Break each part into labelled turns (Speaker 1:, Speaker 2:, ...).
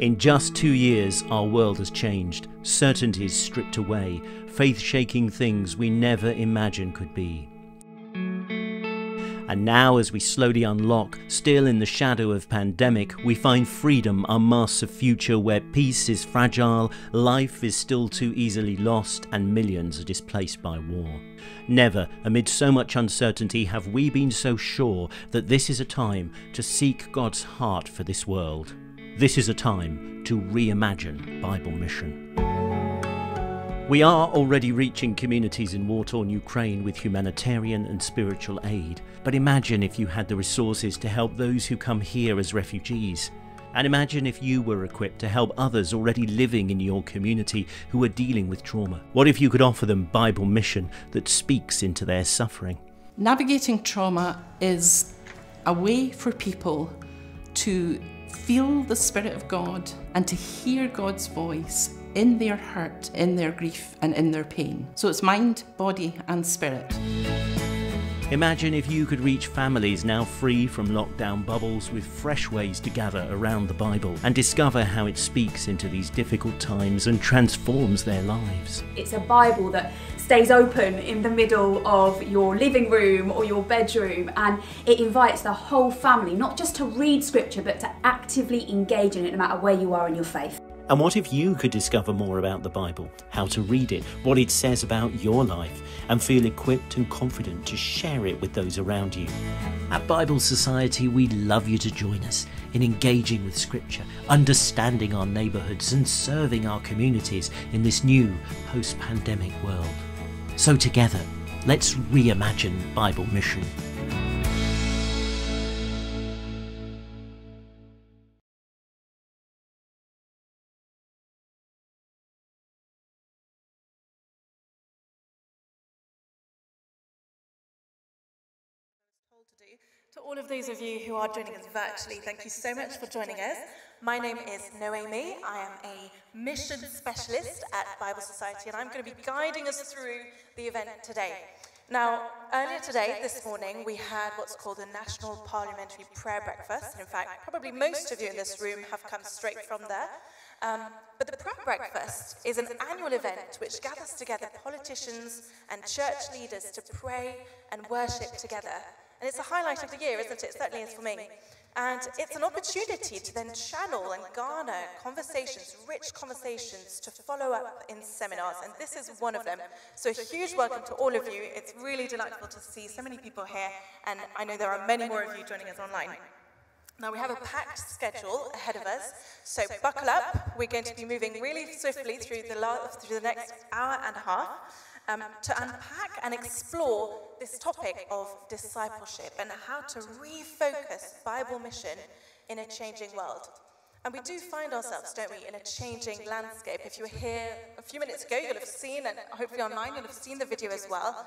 Speaker 1: In just two years, our world has changed, certainties stripped away, faith shaking things we never imagined could be. And now, as we slowly unlock, still in the shadow of pandemic, we find freedom unmasks a future where peace is fragile, life is still too easily lost, and millions are displaced by war. Never, amid so much uncertainty, have we been so sure that this is a time to seek God's heart for this world. This is a time to reimagine Bible mission. We are already reaching communities in war torn Ukraine with humanitarian and spiritual aid, but imagine if you had the resources to help those who come here as refugees. And imagine if you were equipped to help others already living in your community who are dealing with trauma. What if you could offer them Bible mission that speaks into their suffering?
Speaker 2: Navigating trauma is a way for people to feel the Spirit of God and to hear God's voice in their hurt, in their grief, and in their pain. So it's mind, body, and spirit.
Speaker 1: Imagine if you could reach families now free from lockdown bubbles with fresh ways to gather around the Bible and discover how it speaks into these difficult times and transforms their lives.
Speaker 3: It's a Bible that stays open in the middle of your living room or your bedroom and it invites the whole family not just to read scripture but to actively engage in it no matter where you are in your faith.
Speaker 1: And what if you could discover more about the Bible, how to read it, what it says about your life, and feel equipped and confident to share it with those around you? At Bible Society, we'd love you to join us in engaging with Scripture, understanding our neighbourhoods, and serving our communities in this new post pandemic world. So, together, let's reimagine Bible mission.
Speaker 4: To all of those of you who are joining us virtually, thank you so much for joining us. My name is Noemi. I am a mission specialist at Bible Society, and I'm going to be guiding us through the event today. Now, earlier today, this morning, we had what's called a National Parliamentary Prayer Breakfast. In fact, probably most of you in this room have come straight from there. Um, but the Prayer Breakfast is an annual event which gathers together politicians and church leaders to pray and worship together and it's a highlight of the year, isn't it? It certainly is for me. And it's an opportunity to then channel and garner conversations, rich conversations, to follow up in seminars. And this is one of them. So a huge welcome to all of you. It's really delightful to see so many people here. And I know there are many more of you joining us online. Now we have a packed schedule ahead of us, so buckle up. We're going to be moving really swiftly through the, through the next hour and a half um, to unpack and explore this topic of discipleship and how to refocus Bible mission in a changing world. And we do find ourselves, don't we, in a changing landscape. If you were here a few minutes ago, you'll have seen, and hopefully online, you'll have seen the video as well.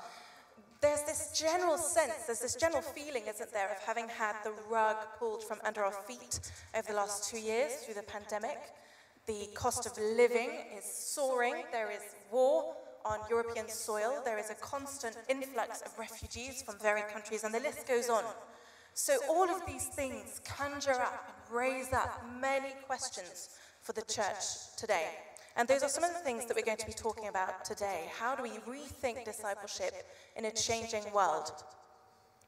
Speaker 4: There's this general sense, there's this general feeling, isn't there, of having had the rug pulled from under our feet over the last two years through the pandemic. The cost of living is soaring. There is war on European soil. There is a constant influx of refugees from various countries, and the list goes on. So all of these things conjure up and raise up many questions for the church today. And those are some of the things that we're going to be talking about today. How do we rethink discipleship in a changing world?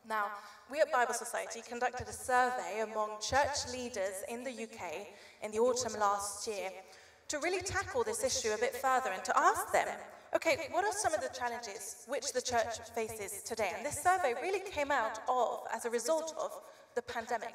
Speaker 4: Now, we at Bible Society conducted a survey among church leaders in the UK in the autumn last year to really tackle this issue a bit further and to ask them Okay, what are some of the challenges which the church faces today? And this survey really came out of, as a result of, the pandemic.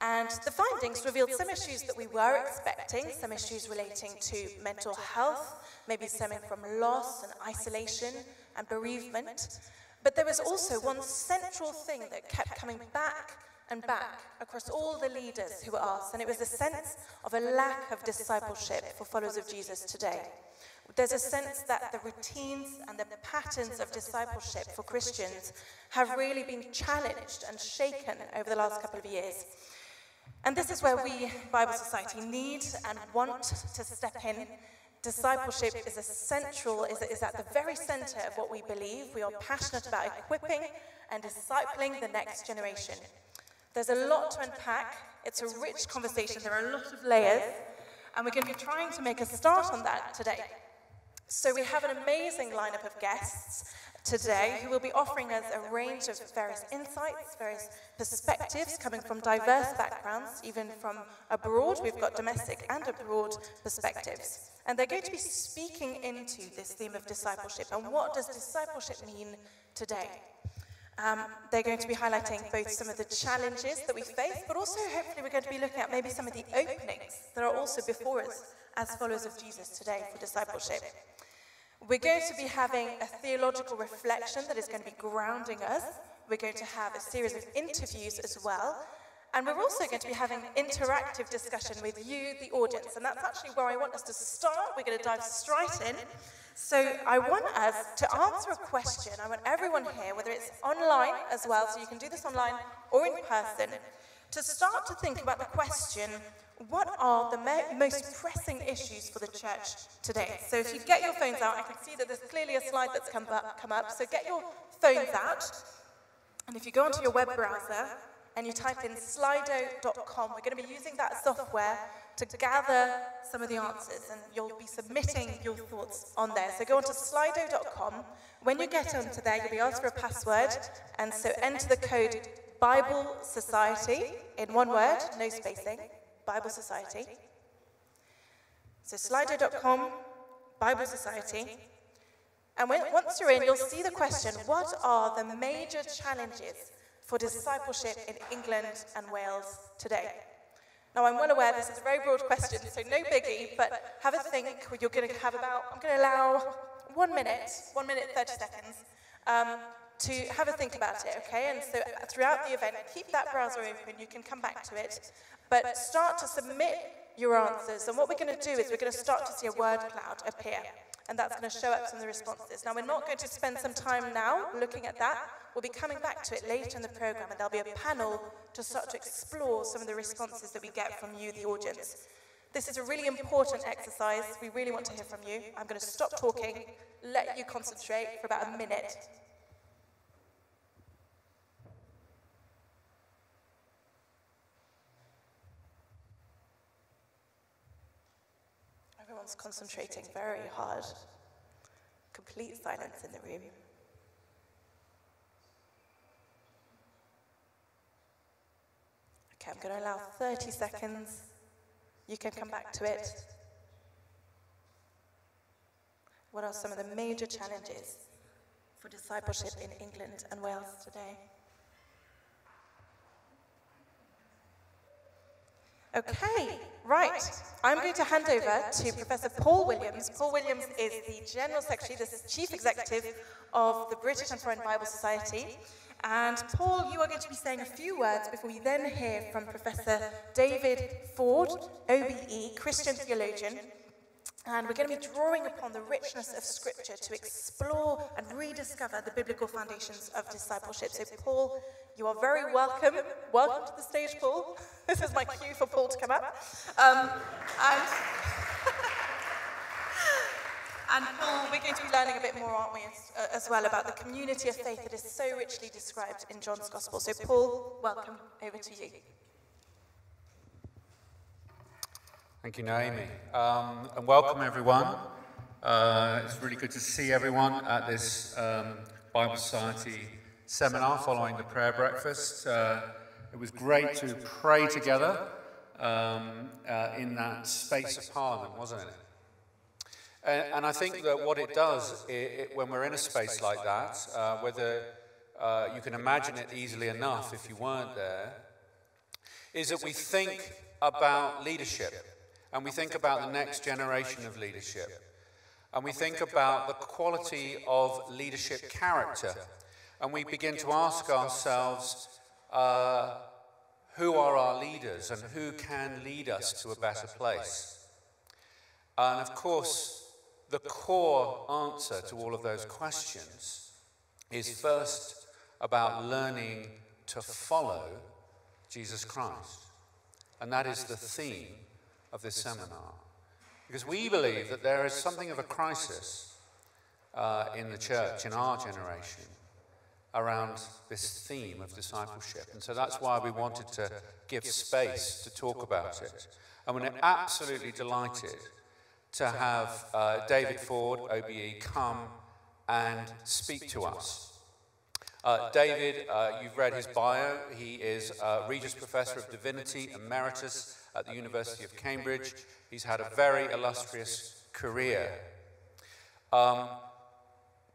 Speaker 4: And the findings revealed some issues that we were expecting, some issues relating to mental health, maybe stemming from loss and isolation and bereavement. But there was also one central thing that kept coming back and back across all the leaders who were asked, and it was a sense of a lack of discipleship for followers of Jesus today. There's a sense that the routines and the patterns of discipleship for Christians have really been challenged and shaken over the last couple of years. And this is where we, Bible Society, need and want to step in. Discipleship is essential, is, is at the very center of what we believe. We are passionate about equipping and discipling the next generation. There's a lot to unpack. It's a rich conversation. There are a lot of layers. And we're going to be trying to make a start on that today. So we have an amazing lineup of guests today who will be offering us a range of various insights, various perspectives coming from diverse backgrounds, even from abroad. We've got domestic and abroad perspectives. And they're going to be speaking into this theme of discipleship and what does discipleship mean today? Um, they're going to be highlighting both some of the challenges that we face, but also hopefully we're going to be looking at maybe some of the openings that are also before us as followers of Jesus today for discipleship. We're going to be having a theological reflection that is going to be grounding us. We're going to have a series of interviews as well. And we're also going to be having an interactive discussion with you, the audience. And that's actually where I want us to start. We're going to dive straight in. So I want us to answer a question. I want everyone here, whether it's online as well, so you can do this online or in person, to start to think about the question what are the most pressing issues for the church today? So if you get your phones out, I can see that there's clearly a slide that's come up, come up. So get your phones out, and if you go onto your web browser and you type in slido.com, we're going to be using that software to gather some of the answers, and you'll be submitting your thoughts on there. So go onto slido.com. When you get onto there, you'll be asked for a password, and so enter the code Bible Society in one word, no spacing. Bible Society. So slido.com, Bible Society. And when, once you're in, you'll see the question, what are the major challenges for discipleship in England and Wales today? Now, I'm well aware this is a very broad question, so no biggie, but have a think. You're going to have about, I'm going to allow one minute, one minute, 30 seconds, um, to have a think about it, okay? And so throughout the event, keep that browser open. You can come back to it. But start to submit your answers. And what we're going to do is we're going to start to see a word cloud appear. And that's going to show up some of the responses. Now, we're not going to spend some time now looking at that. We'll be coming back to it later in the program, and there'll be a panel to start to explore some of the responses that we get from you, the audience. This is a really important exercise. We really want to hear from you. I'm going to stop talking, let you concentrate for about a minute, Everyone's concentrating very hard. Complete silence in the room. Okay, I'm going to allow 30 seconds. You can come back to it. What are some of the major challenges for discipleship in England and Wales today? Okay, right. I'm going to hand over to Professor Paul Williams. Paul Williams is the General Secretary, the Chief Executive of the British and Foreign Bible Society. And Paul, you are going to be saying a few words before we then hear from Professor David Ford, OBE, Christian theologian. And we're going to be drawing upon the richness of Scripture to explore and rediscover the biblical foundations of discipleship. So, Paul, you are very welcome. Welcome to the stage, Paul. This is my cue for Paul to come up. Um, and, and, Paul, we're going to be learning a bit more, aren't we, as, uh, as, well, about the community of faith that is so richly described in John's Gospel. So, Paul, welcome. Over to you.
Speaker 5: Thank you, Noemi. Um, and welcome, everyone. Uh, it's really good to see everyone at this um, Bible Society seminar following the prayer breakfast. Uh, it was great to pray together um, uh, in that space of Parliament, wasn't it? And, and I think that what it does it, it, when we're in a space like that, uh, whether uh, you can imagine it easily enough if you weren't there, is that we think about leadership and we think about the next generation of leadership. And we think about the quality of leadership character. And we begin to ask ourselves, uh, who are our leaders and who can lead us to a better place? And of course, the core answer to all of those questions is first about learning to follow Jesus Christ. And that is the theme of this seminar. Because we believe that there is something of a crisis uh, in the church, in our generation, around this theme of discipleship. And so that's why we wanted to give space to talk about it. And we're absolutely delighted to have uh, David Ford, OBE, come and speak to us. Uh, David, uh, you've read his bio. He is Regius Professor of Divinity Emeritus at the University of Cambridge. He's had a very illustrious career. Um,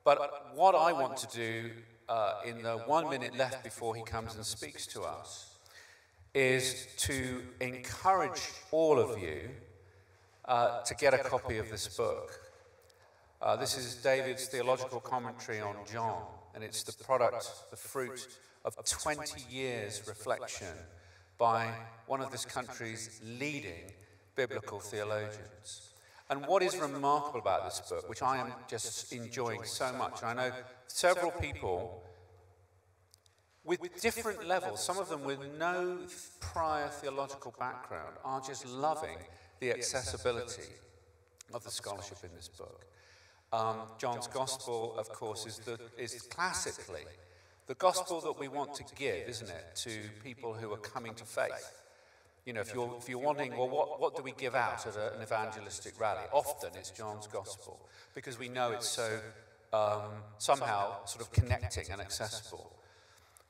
Speaker 5: but what I want to do uh, in the one minute left before he comes and speaks to us is to encourage all of you uh, to get a copy of this book. Uh, this is David's theological commentary on John, and it's the product, the fruit of 20 years' reflection by one of this country's leading biblical theologians. And what is remarkable about this book, which I am just enjoying so much, I know several people with different levels, some of them with no prior theological background, are just loving the accessibility of the scholarship in this book. Um, John's Gospel, of course, is, the, is classically the gospel that we want to give, isn't it, to people who are coming to faith. You know, if you're, if you're wanting, well, what, what do we give out at an evangelistic rally? Often it's John's gospel because we know it's so um, somehow sort of connecting and accessible.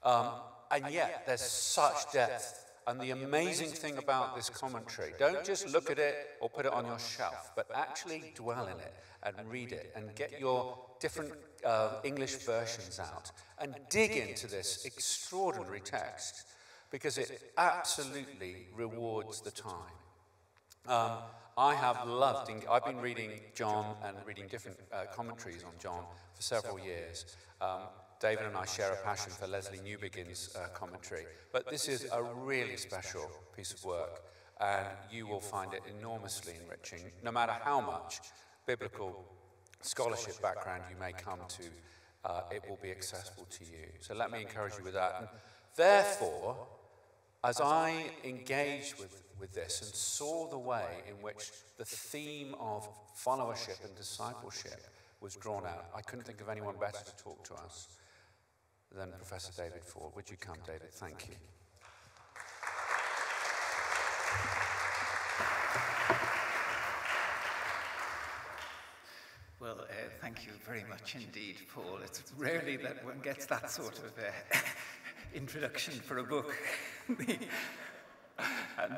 Speaker 5: Um, and yet there's such depth. And the amazing thing about this commentary, don't just look at it or put it on your shelf, but actually dwell in it and read it and get your different uh, English versions out and dig into this extraordinary text because it absolutely rewards the time. Um, I have loved, I've been reading John and reading different uh, commentaries on John for several years. Um, David and I share a passion for Lesslie Newbigin's uh, commentary, but this is a really special piece of work, and you will find it enormously enriching, no matter how much biblical scholarship background you may come to, uh, it will be accessible to you. So let me encourage you with that. And therefore, as I engaged with, with this and saw the way in which the theme of followership and discipleship was drawn out, I couldn't think of anyone better to talk to us than Professor David Ford. Would you come, David? Thank you.
Speaker 6: Well, uh, thank you very much indeed, Paul. It's rarely that one gets that sort of uh, introduction for a book. and,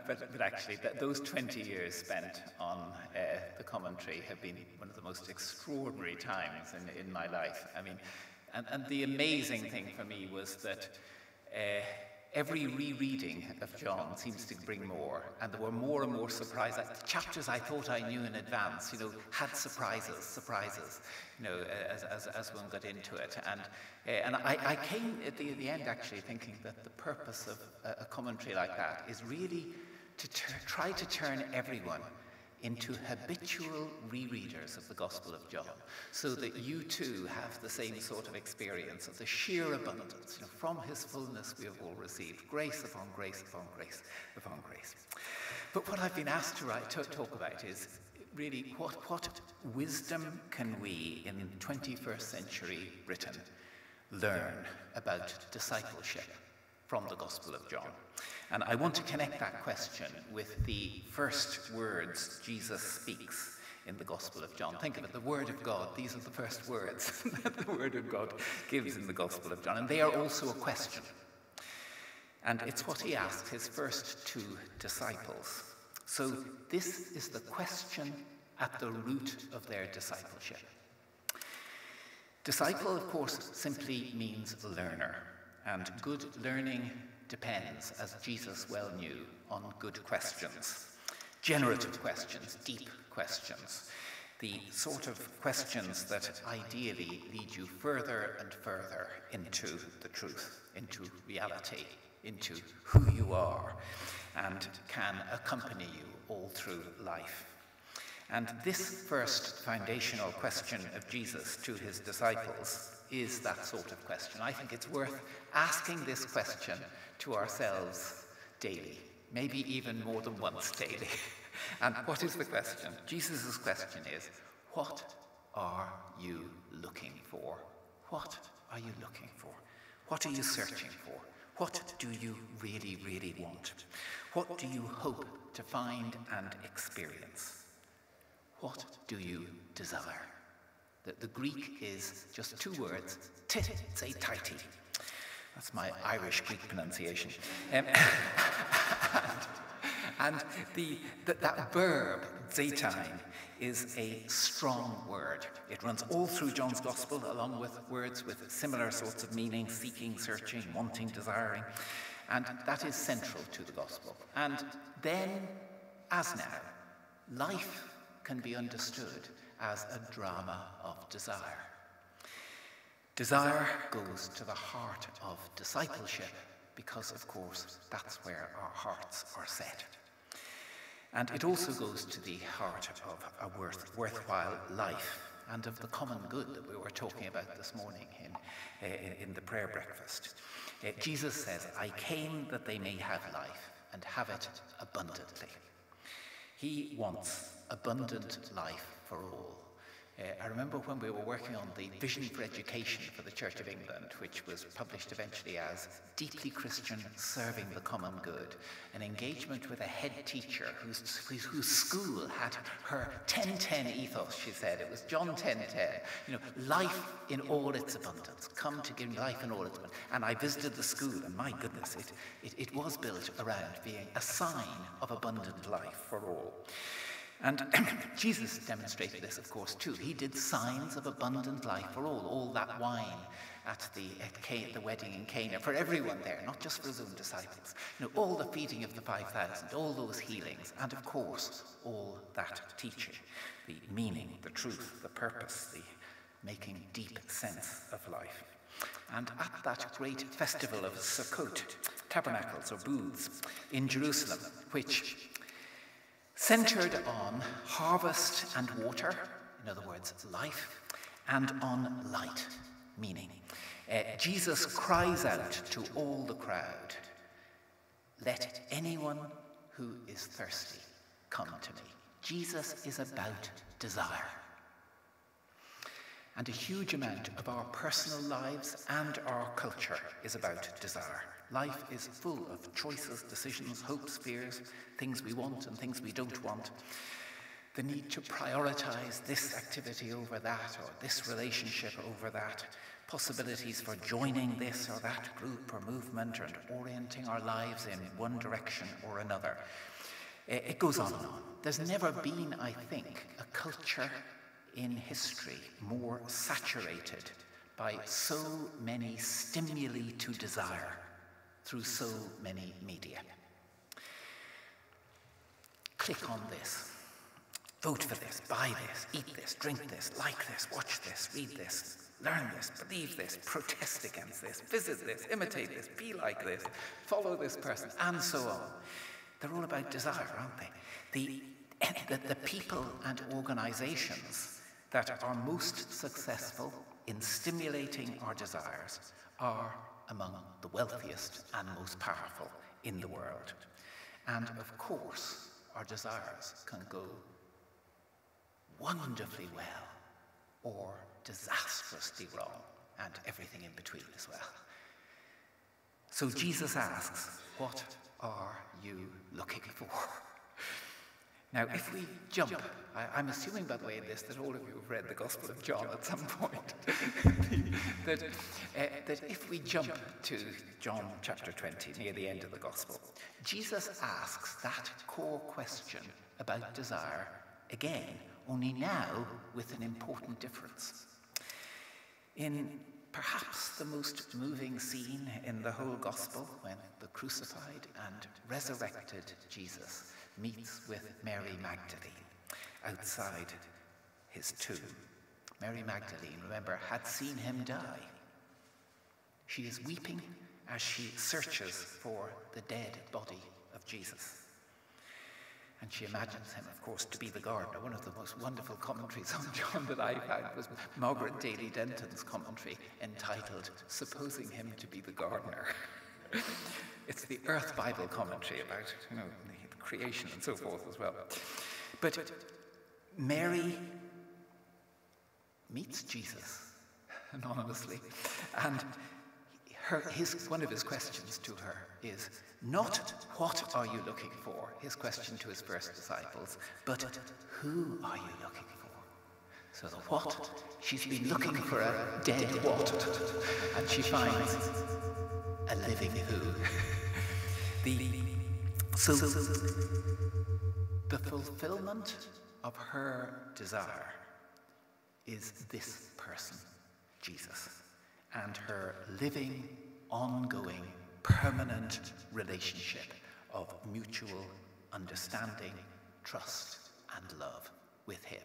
Speaker 6: but, but, actually, that, those 20 years spent on uh, the commentary have been one of the most extraordinary times in, in my life. I mean, and, and the amazing thing for me was that uh, every rereading of John seems to bring more, and there were more and more surprises. Chapters I thought I knew in advance, you know, had surprises, surprises, you know, as, as, as one got into it. And, uh, and I, I came at the, the end actually thinking that the purpose of a, a commentary like that is really to try to turn everyone into habitual rereaders of the Gospel of John, so that you too have the same sort of experience of the sheer abundance. You know, from his fullness we have all received grace upon grace upon grace upon grace. But what I've been asked to, write, to talk about is really what, what wisdom can we in 21st century Britain learn about discipleship from the Gospel of John? And I want to connect that question with the first words Jesus speaks in the Gospel of John. Think of it, the Word of God. These are the first words that the Word of God gives in the Gospel of John. And they are also a question. And it's what he asked his first two disciples. So this is the question at the root of their discipleship. Disciple, of course, simply means learner. And good learning depends, as Jesus well knew, on good questions. Generative questions, deep questions. The sort of questions that ideally lead you further and further into the truth, into reality, into who you are, and can accompany you all through life. And this first foundational question of Jesus to his disciples is that sort of question. I think it's worth asking this question to ourselves daily, maybe even more than once daily. and what is the question? Jesus' question is, What are you looking for? What are you looking for? What are you searching for? What do you really, really want? What do you hope to find and experience? What do you desire? The, the Greek is just two words, tit, say tighty. That's my Irish Greek pronunciation. Um, and the, the, that verb, zetein, is a strong word. It runs all through John's Gospel, along with words with similar sorts of meaning seeking, searching, wanting, desiring. And that is central to the Gospel. And then, as now, life can be understood as a drama of desire. Desire goes to the heart of discipleship because, of course, that's where our hearts are set. And it also goes to the heart of a worth, worthwhile life and of the common good that we were talking about this morning in, uh, in the prayer breakfast. Uh, Jesus says, I came that they may have life and have it abundantly. He wants abundant life for all. Uh, I remember when we were working on the Vision for Education for the Church of England, which was published eventually as Deeply Christian Serving the Common Good, an engagement with a head teacher whose, whose school had her 1010 ethos, she said. It was John 1010. You know, life in all its abundance. Come to give life in all its abundance. And I visited the school, and my goodness, it, it, it was built around being a sign of abundant life for all. And Jesus demonstrated this, of course, too. He did signs of abundant life for all, all that wine at the, at Cana, the wedding in Cana, for everyone there, not just for his own disciples. You know, all the feeding of the 5,000, all those healings, and of course, all that teaching, the meaning, the truth, the purpose, the making deep sense of life. And at that great festival of Sukkot, tabernacles or booths in Jerusalem, which centered on harvest and water, in other words, life, and on light, meaning. Uh, Jesus cries out to all the crowd, Let anyone who is thirsty come to me. Jesus is about desire. And a huge amount of our personal lives and our culture is about desire. Life is full of choices, decisions, hopes, fears, things we want and things we don't want. The need to prioritize this activity over that, or this relationship over that, possibilities for joining this or that group or movement, and orienting our lives in one direction or another. It goes on and on. There's never been, I think, a culture in history more saturated by so many stimuli to desire through so many media. Click on this. Vote for this, buy this, eat this, drink this, like this, watch this, read this, learn this, believe this, protest against this, visit this, imitate this, be like this, follow this person, and so on. They're all about desire, aren't they? The, the, the people and organizations that are most successful in stimulating our desires are among the wealthiest and most powerful in the world. And of course, our desires can go wonderfully well or disastrously wrong, and everything in between as well. So Jesus asks, What are you looking for? Now, if we jump, I, am assuming, by the way, in this that all of you have read the Gospel of John at some point, that, uh, that if we jump to John chapter 20, near the end of the Gospel, Jesus asks that core question about desire again, only now with an important difference. In perhaps the most moving scene in the whole Gospel, when the crucified and resurrected Jesus meets with Mary Magdalene outside his tomb. Mary Magdalene, remember, had seen him die. She is weeping as she searches for the dead body of Jesus. And she imagines him, of course, to be the gardener. One of the most wonderful commentaries on John that I found was Margaret Daly Denton's commentary entitled Supposing Him to be the Gardener. it's the Earth Bible commentary about you know, creation and so forth as well. But Mary meets Jesus anonymously, and her, his, one of his questions to her is not what are you looking for, his question to his first disciples, but who are you looking for? So the what, she's been looking for a dead what, and she finds a living who. the, so the fulfillment of her desire is this person, Jesus, and her living, ongoing, permanent relationship of mutual understanding, trust, and love with Him.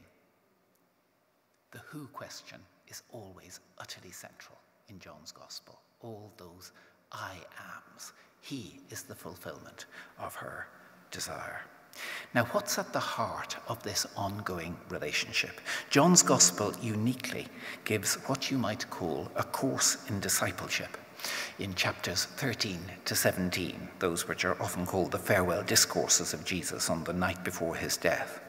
Speaker 6: The who question is always utterly central in John's Gospel. All those I ams. He is the fulfillment of her desire. Now, what's at the heart of this ongoing relationship? John's Gospel uniquely gives what you might call a course in discipleship in chapters 13 to 17, those which are often called the farewell discourses of Jesus on the night before his death.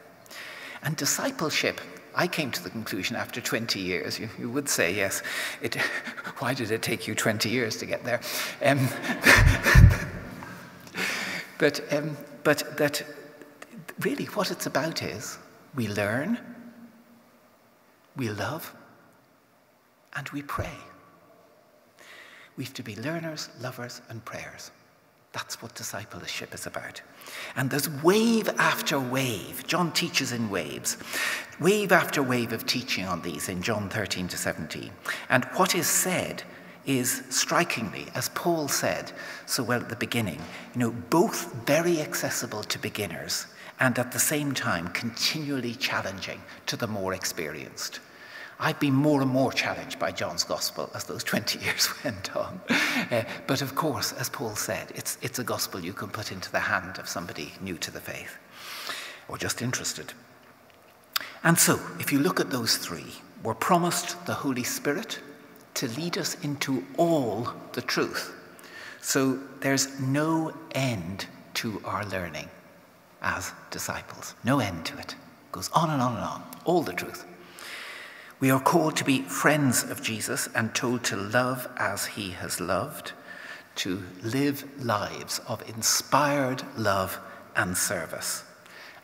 Speaker 6: And discipleship, I came to the conclusion after 20 years, you, you would say, yes, it, why did it take you 20 years to get there? Um, but, um, but that really what it's about is we learn, we love, and we pray. We have to be learners, lovers, and prayers. That's what discipleship is about. And there's wave after wave. John teaches in waves. Wave after wave of teaching on these in John 13 to 17. And what is said is strikingly, as Paul said so well at the beginning, you know, both very accessible to beginners and at the same time continually challenging to the more experienced. I've been more and more challenged by John's gospel as those 20 years went on. Uh, but of course, as Paul said, it's, it's a gospel you can put into the hand of somebody new to the faith or just interested. And so, if you look at those three, we're promised the Holy Spirit to lead us into all the truth. So there's no end to our learning as disciples. No end to it. it. Goes on and on and on. All the truth. We are called to be friends of Jesus and told to love as he has loved, to live lives of inspired love and service.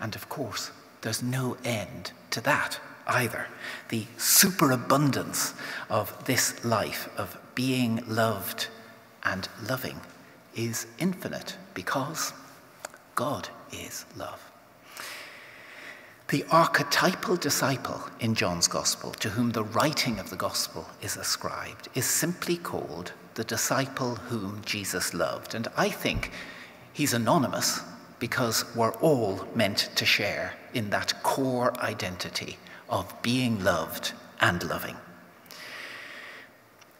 Speaker 6: And of course, there's no end to that either. The superabundance of this life of being loved and loving is infinite because God is love. The archetypal disciple in John's Gospel, to whom the writing of the Gospel is ascribed, is simply called the disciple whom Jesus loved. And I think he's anonymous because we're all meant to share in that core identity of being loved and loving.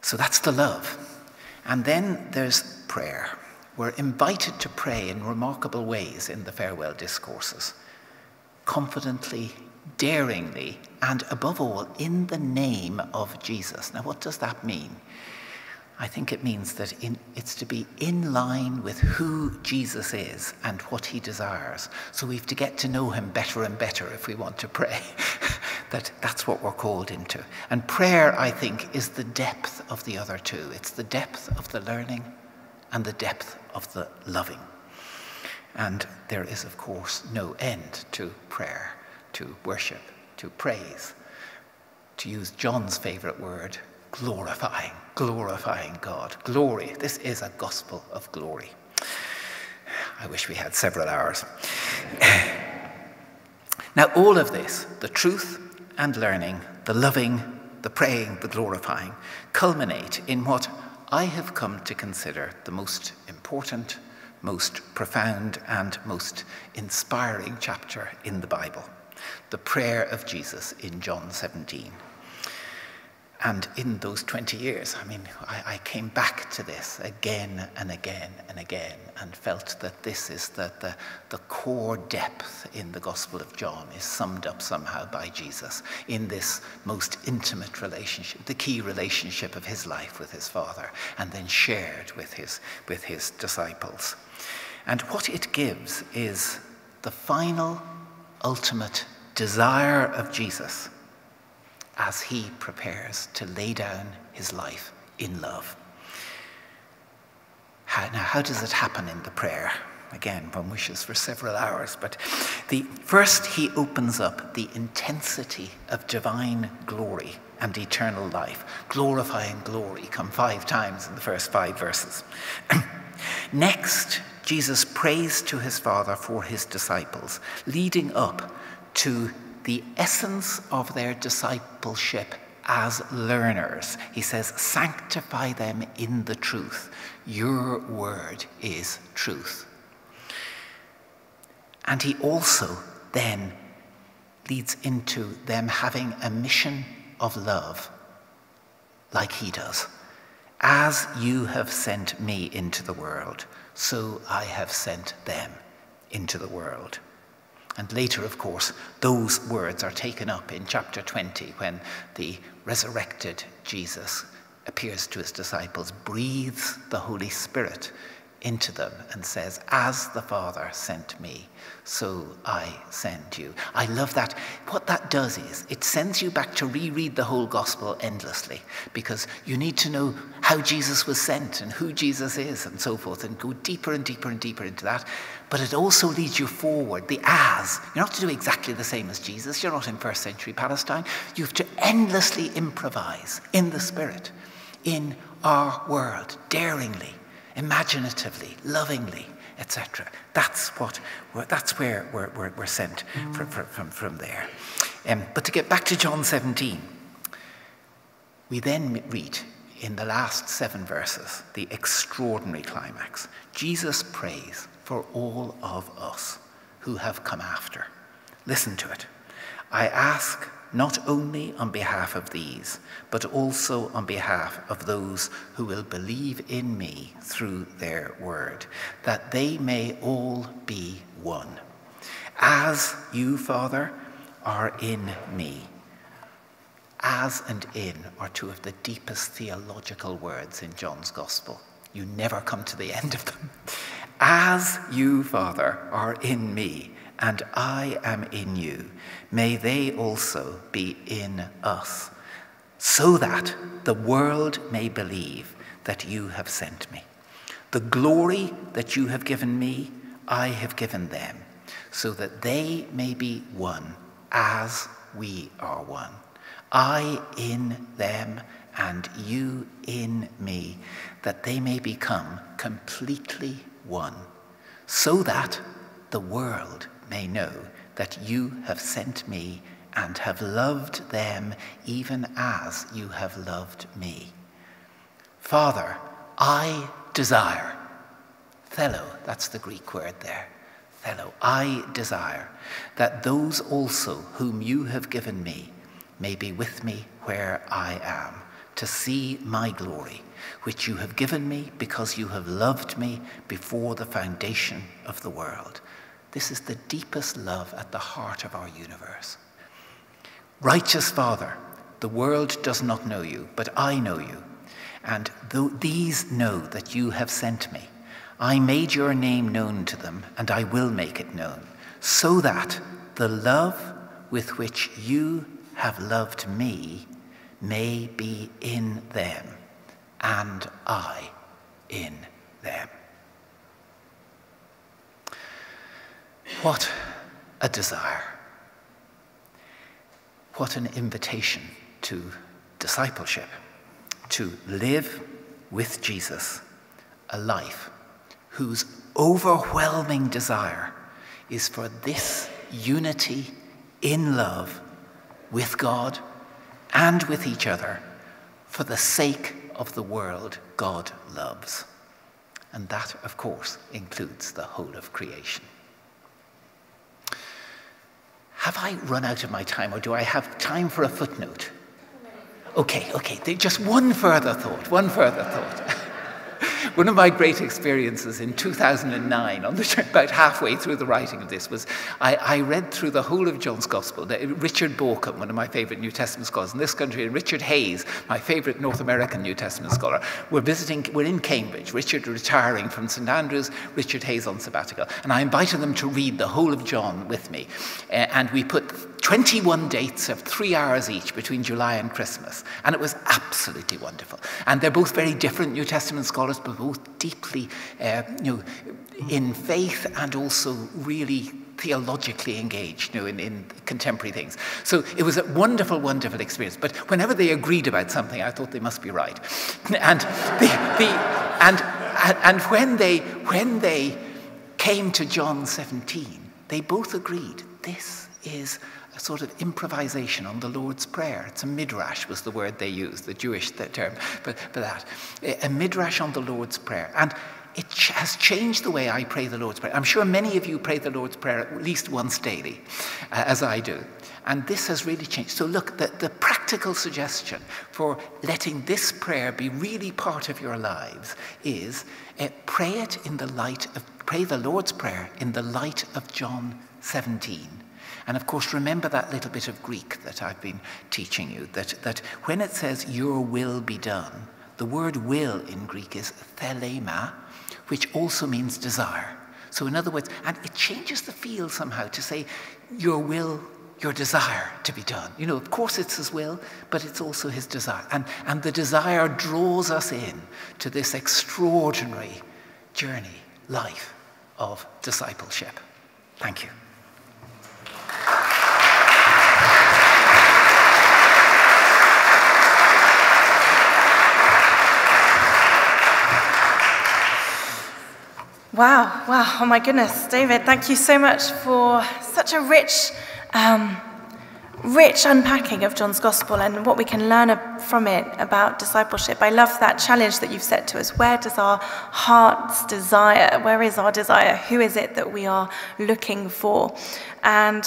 Speaker 6: So that's the love. And then there's prayer. We're invited to pray in remarkable ways in the farewell discourses confidently, daringly, and above all, in the name of Jesus. Now, what does that mean? I think it means that in, it's to be in line with who Jesus is and what he desires. So we have to get to know him better and better if we want to pray. that that's what we're called into. And prayer, I think, is the depth of the other two. It's the depth of the learning and the depth of the loving. And there is, of course, no end to prayer, to worship, to praise. To use John's favorite word, glorifying, glorifying God. Glory. This is a gospel of glory. I wish we had several hours. now, all of this, the truth and learning, the loving, the praying, the glorifying, culminate in what I have come to consider the most important most profound and most inspiring chapter in the Bible the prayer of Jesus in John 17. And in those 20 years, I mean, I, I, came back to this again and again and again and felt that this is the, the, the core depth in the Gospel of John is summed up somehow by Jesus in this most intimate relationship, the key relationship of his life with his Father, and then shared with his, with his disciples. And what it gives is the final, ultimate desire of Jesus as he prepares to lay down his life in love. how, now, how does it happen in the prayer? Again, one wishes for several hours, but the, first he opens up the intensity of divine glory and eternal life. Glorifying glory come five times in the first five verses. Next, Jesus prays to his Father for his disciples, leading up to the essence of their discipleship as learners. He says, Sanctify them in the truth. Your word is truth. And he also then leads into them having a mission of love, like he does. As you have sent me into the world, so I have sent them into the world. And later, of course, those words are taken up in chapter 20 when the resurrected Jesus appears to his disciples, breathes the Holy Spirit into them and says, As the Father sent me, so I send you. I love that. What that does is it sends you back to reread the whole gospel endlessly because you need to know how Jesus was sent and who Jesus is and so forth and go deeper and deeper and deeper into that. But it also leads you forward. The as. You're not to do exactly the same as Jesus. You're not in first century Palestine. You have to endlessly improvise in the Spirit, in our world, daringly imaginatively, lovingly, etc. That's what that's where we're, we're, we're sent from, from, from there. Um, but to get back to John 17, we then read in the last seven verses the extraordinary climax. Jesus prays for all of us who have come after. Listen to it. I ask not only on behalf of these, but also on behalf of those who will believe in me through their word, that they may all be one. As you, Father, are in me. As and in are two of the deepest theological words in John's Gospel. You never come to the end of them. As you, Father, are in me, and I am in you, may they also be in us, so that the world may believe that you have sent me. The glory that you have given me, I have given them, so that they may be one as we are one. I in them and you in me, that they may become completely one, so that the world may know that you have sent me and have loved them even as you have loved me. Father, I desire, thelo, that's the Greek word there, thelo, I desire that those also whom you have given me may be with me where I am, to see my glory, which you have given me because you have loved me before the foundation of the world. This is the deepest love at the heart of our universe. Righteous Father, the world does not know you, but I know you. And though these know that you have sent me, I made your name known to them, and I will make it known, so that the love with which you have loved me may be in them, and I in them. What a desire. What an invitation to discipleship, to live with Jesus a life whose overwhelming desire is for this unity in love with God and with each other for the sake of the world God loves. And that, of course, includes the whole of creation. Have I run out of my time or do I have time for a footnote? Okay, okay, just one further thought, one further thought. One of my great experiences in 2009, on the, about halfway through the writing of this, was I, I read through the whole of John's Gospel. Richard Bauckham, one of my favorite New Testament scholars in this country, and Richard Hays, my favorite North American New Testament scholar, were visiting, we're in Cambridge. Richard retiring from St Andrews, Richard Hays on sabbatical. And I invited them to read the whole of John with me. And we put 21 dates of three hours each between July and Christmas. And it was absolutely wonderful. And they're both very different New Testament scholars, but both deeply uh, you know, in faith and also really theologically engaged you know, in, in contemporary things. So it was a wonderful, wonderful experience. But whenever they agreed about something, I thought they must be right. And, the, the, and, and when, they, when they came to John 17, they both agreed this is a sort of improvisation on the Lord's Prayer. It's a midrash, was the word they used, the Jewish term for, for that. A midrash on the Lord's Prayer. And it has changed the way I pray the Lord's Prayer. I'm sure many of you pray the Lord's Prayer at least once daily, uh, as I do. And this has really changed. So, look, the, the practical suggestion for letting this prayer be really part of your lives is uh, pray it in the light of, pray the Lord's Prayer in the light of John 17. And of course, remember that little bit of Greek that I've been teaching you, that, that when it says, your will be done, the word will in Greek is thelema, which also means desire. So, in other words, and it changes the feel somehow to say, your will, your desire to be done. You know, of course it's his will, but it's also his desire. And, and the desire draws us in to this extraordinary journey, life of discipleship. Thank you.
Speaker 4: Wow, wow, oh my goodness, David, thank you so much for such a rich, um, rich unpacking of John's Gospel and what we can learn from it about discipleship. I love that challenge that you've set to us. Where does our heart's desire, where is our desire? Who is it that we are looking for? And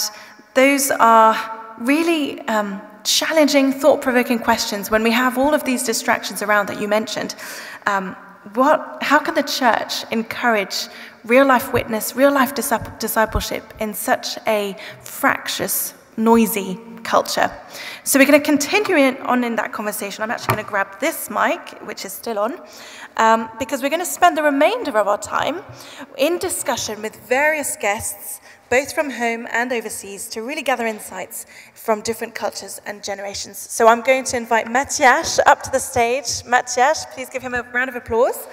Speaker 4: those are really um, challenging, thought provoking questions when we have all of these distractions around that you mentioned. Um, what, how can the church encourage real life witness, real life discipleship in such a fractious, noisy culture? So we're going to continue on in that conversation. I'm actually going to grab this mic, which is still on, um, because we're going to spend the remainder of our time in discussion with various guests both from home and overseas, to really gather insights from different cultures and generations. So I'm going to invite Matthias up to the stage. Matthias, please give him a round of applause.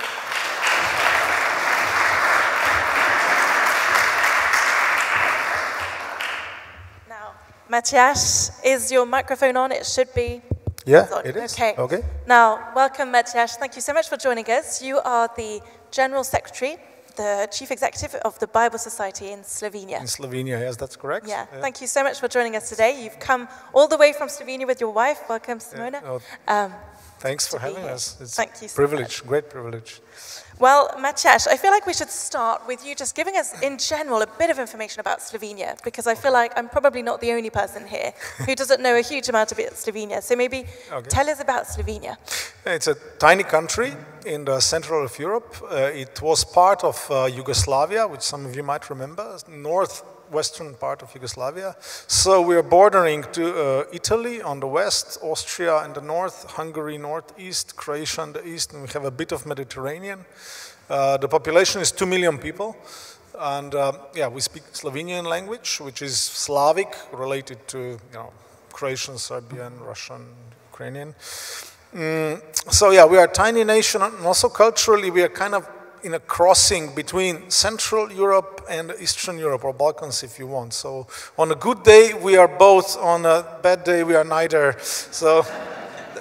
Speaker 4: Now, Matthias, is your microphone on? It should be.
Speaker 7: Yeah, it is.
Speaker 4: Okay.
Speaker 7: okay.
Speaker 4: Now, welcome, Matthias. Thank you so much for joining us. You are the General Secretary the chief executive of the Bible Society in Slovenia.
Speaker 7: In Slovenia, yes, that's correct.
Speaker 4: Yeah. yeah. Thank you so much for joining us today. You've come all the way from Slovenia with your wife. Welcome, Simona. Yeah. Oh,
Speaker 7: um, thanks for having us.
Speaker 4: It's Thank you
Speaker 7: so privilege, much. great privilege.
Speaker 4: Well, Matjaž, I feel like we should start with you just giving us, in general, a bit of information about Slovenia, because I feel like I'm probably not the only person here who doesn't know a huge amount about Slovenia. So maybe okay. tell us about Slovenia.
Speaker 7: It's a tiny country in the central of Europe. Uh, it was part of uh, Yugoslavia, which some of you might remember, north western part of Yugoslavia. So we are bordering to uh, Italy on the west, Austria in the north, Hungary northeast, Croatia in the east, and we have a bit of Mediterranean. Uh, the population is 2 million people. And uh, yeah, we speak Slovenian language, which is Slavic, related to you know, Croatian, Serbian, Russian, Ukrainian. Mm, so yeah, we are a tiny nation, and also culturally we are kind of in a crossing between Central Europe and Eastern Europe, or Balkans if you want. So on a good day, we are both. On a bad day, we are neither. So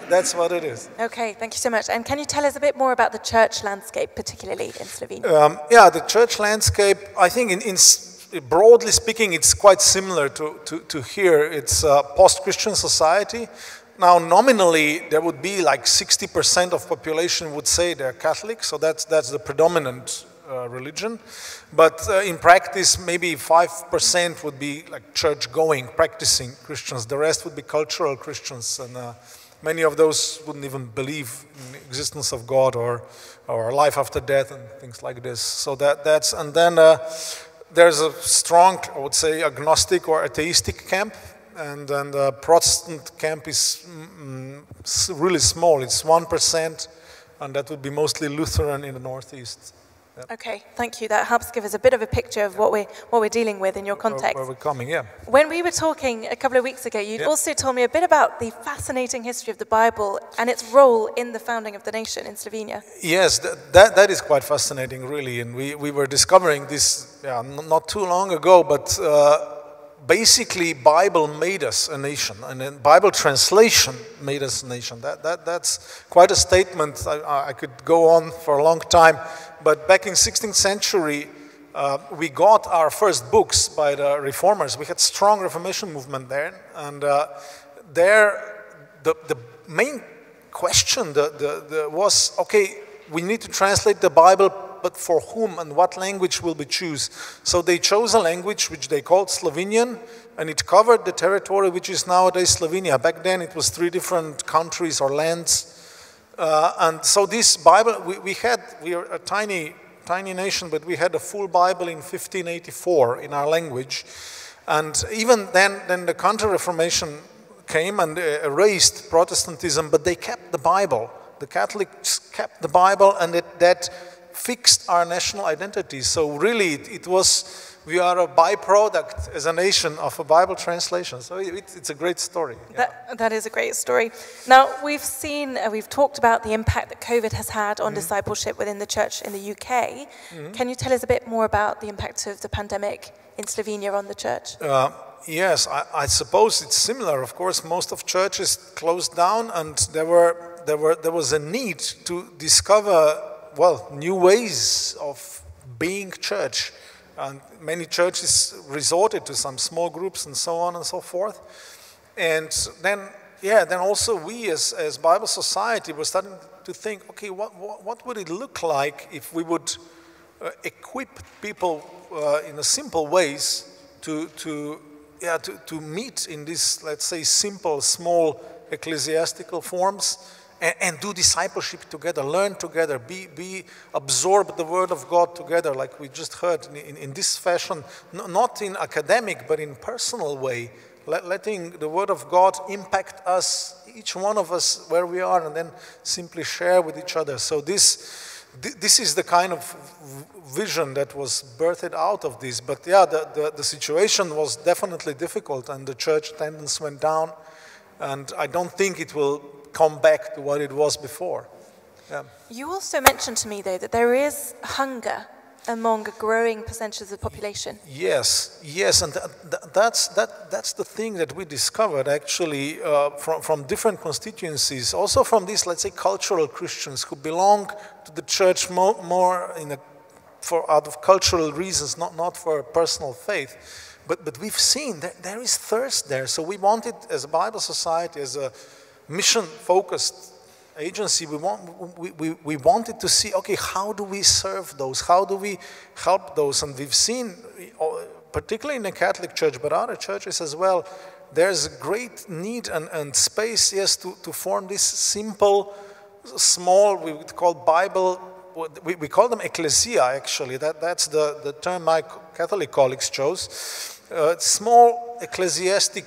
Speaker 7: that's what it is.
Speaker 4: Okay, thank you so much. And can you tell us a bit more about the church landscape, particularly in Slovenia?
Speaker 7: Um, yeah, the church landscape, I think in, in broadly speaking, it's quite similar to, to, to here. It's a post-Christian society now, nominally, there would be like 60% of population would say they're Catholic, so that's, that's the predominant uh, religion. But uh, in practice, maybe 5% would be like church-going, practicing Christians. The rest would be cultural Christians, and uh, many of those wouldn't even believe in the existence of God or, or life after death and things like this. So that, that's, and then uh, there's a strong, I would say, agnostic or atheistic camp and then the Protestant camp is mm, really small. It's 1%, and that would be mostly Lutheran in the Northeast.
Speaker 4: Okay, thank you. That helps give us a bit of a picture of what we're, what we're dealing with in your context.
Speaker 7: where we're coming, yeah.
Speaker 4: When we were talking a couple of weeks ago, you
Speaker 7: Yeah.
Speaker 4: also told me a bit about the fascinating history of the Bible and its role in the founding of the nation in Slovenia.
Speaker 7: Yes, th- that, that is quite fascinating, really. And we, we were discovering this yeah, not too long ago, but uh, basically, Bible made us a nation, and then Bible translation made us a nation. That, that, that's quite a statement. I- I, could go on for a long time, but back in 16th century, uh, we got our first books by the reformers. We had strong Reformation movement there, and uh, there the, the main question the, the, the was okay, we need to translate the Bible, but for whom and what language will we choose? So they chose a language which they called Slovenian, and it covered the territory which is nowadays Slovenia. Back then it was three different countries or lands. Uh, and so this Bible, we, we had, we are a tiny, tiny nation, but we had a full Bible in 1584 in our language. And even then, then the Counter-Reformation came and uh, erased Protestantism, but they kept the Bible. The Catholics kept the Bible, and it, that fixed our national identity. So really, it, it was, we are a byproduct as a nation of a Bible translation. So it, it's a great story. yeah.
Speaker 4: That, that is a great story. Now, we've seen, uh, we've talked about the impact that COVID has had on discipleship within the church in the UK. Can you tell us a bit more about the impact of the pandemic in Slovenia on the church?
Speaker 7: Uh, yes, I, I suppose it's similar. Of course, most of churches closed down, and there were there were there was a need to discover well new ways of being church, and many churches resorted to some small groups and so on and so forth. And then, yeah, then also we as, as Bible Society were starting to think, okay, what, what, what would it look like if we would uh, equip people uh, in a simple ways to, to, yeah, to, to meet in these, let's say, simple, small ecclesiastical forms and, and do discipleship together, learn together, be, be absorb the word of God together, like we just heard in, in, this fashion, not in academic but in personal way, let, letting the word of God impact us, each one of us where we are, and then simply share with each other. So this, thi- this is the kind of vision that was birthed out of this. But yeah, the, the, the situation was definitely difficult, and the church attendance went down, and I don't think it will come back to what it was before. Yeah.
Speaker 4: You also mentioned to me, though, that there is hunger among a growing percentage of the population.
Speaker 7: Yes, yes, and th- th- that's, that, that's the thing that we discovered actually uh, from, from different constituencies, also from these, let's say, cultural Christians who belong to the church more, more in a, for, out of cultural reasons, not, not for personal faith. But, but we've seen that there is thirst there. So we wanted, as a Bible Society, as a mission focused agency, we, want, we, we, we wanted to see, okay, how do we serve those? How do we help those? And we've seen, uh, particularly in the Catholic Church, but other churches as well, there's a great need and, and space, yes, to, to form this simple, small, we would call Bible, we, we call them ecclesia actually, that, that's the, the term my Catholic colleagues chose. Uh, small ecclesiastic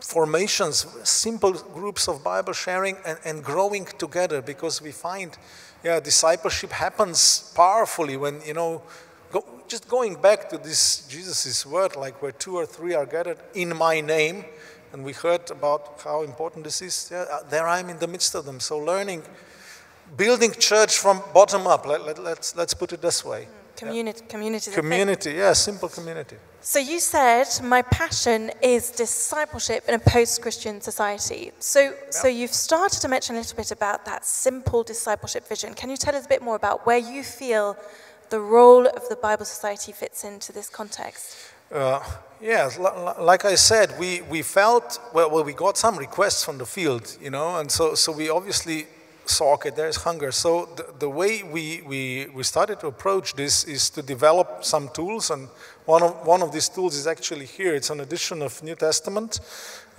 Speaker 7: formations, simple groups of Bible sharing and, and growing together because we find, yeah, discipleship happens powerfully when, you know, go, just going back to this Jesus' word, like where two or three are gathered in my name, and we heard about how important this is, yeah, uh, there I am in the midst of them. So learning, building church from bottom up, let, let, let's, let's put it this way.
Speaker 4: Community, community. a thing.
Speaker 7: Community, yeah, simple community.
Speaker 4: So you said my passion is discipleship in a post-Christian society. So, so you've started to mention a little bit about that simple discipleship vision. Can you tell us a bit more about where you feel the role of the Bible Society fits into this context?
Speaker 7: Uh, yeah, li- li- like I said, we, we felt, well, well, we got some requests from the field, you know, and so, so we obviously saw, okay, there's hunger. So the, the way we, we, we started to approach this is to develop some tools, and one of, one of these tools is actually here. It's an edition of New Testament.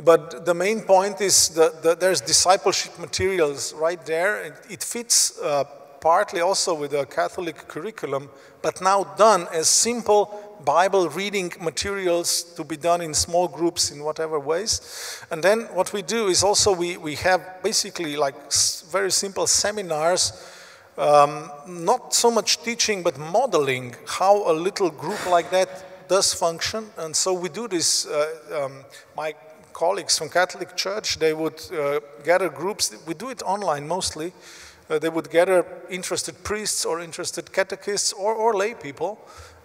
Speaker 7: But the main point is that, there's discipleship materials right there. It, it fits uh, partly also with a Catholic curriculum, but now done as simple Bible reading materials to be done in small groups in whatever ways. And then what we do is also we, we have basically like very simple seminars um, not so much teaching, but modeling how a little group like that does function. And so we do this. Uh, um, my colleagues from Catholic Church, they would uh, gather groups. We do it online mostly. Uh, they would gather interested priests or interested catechists or, or lay people.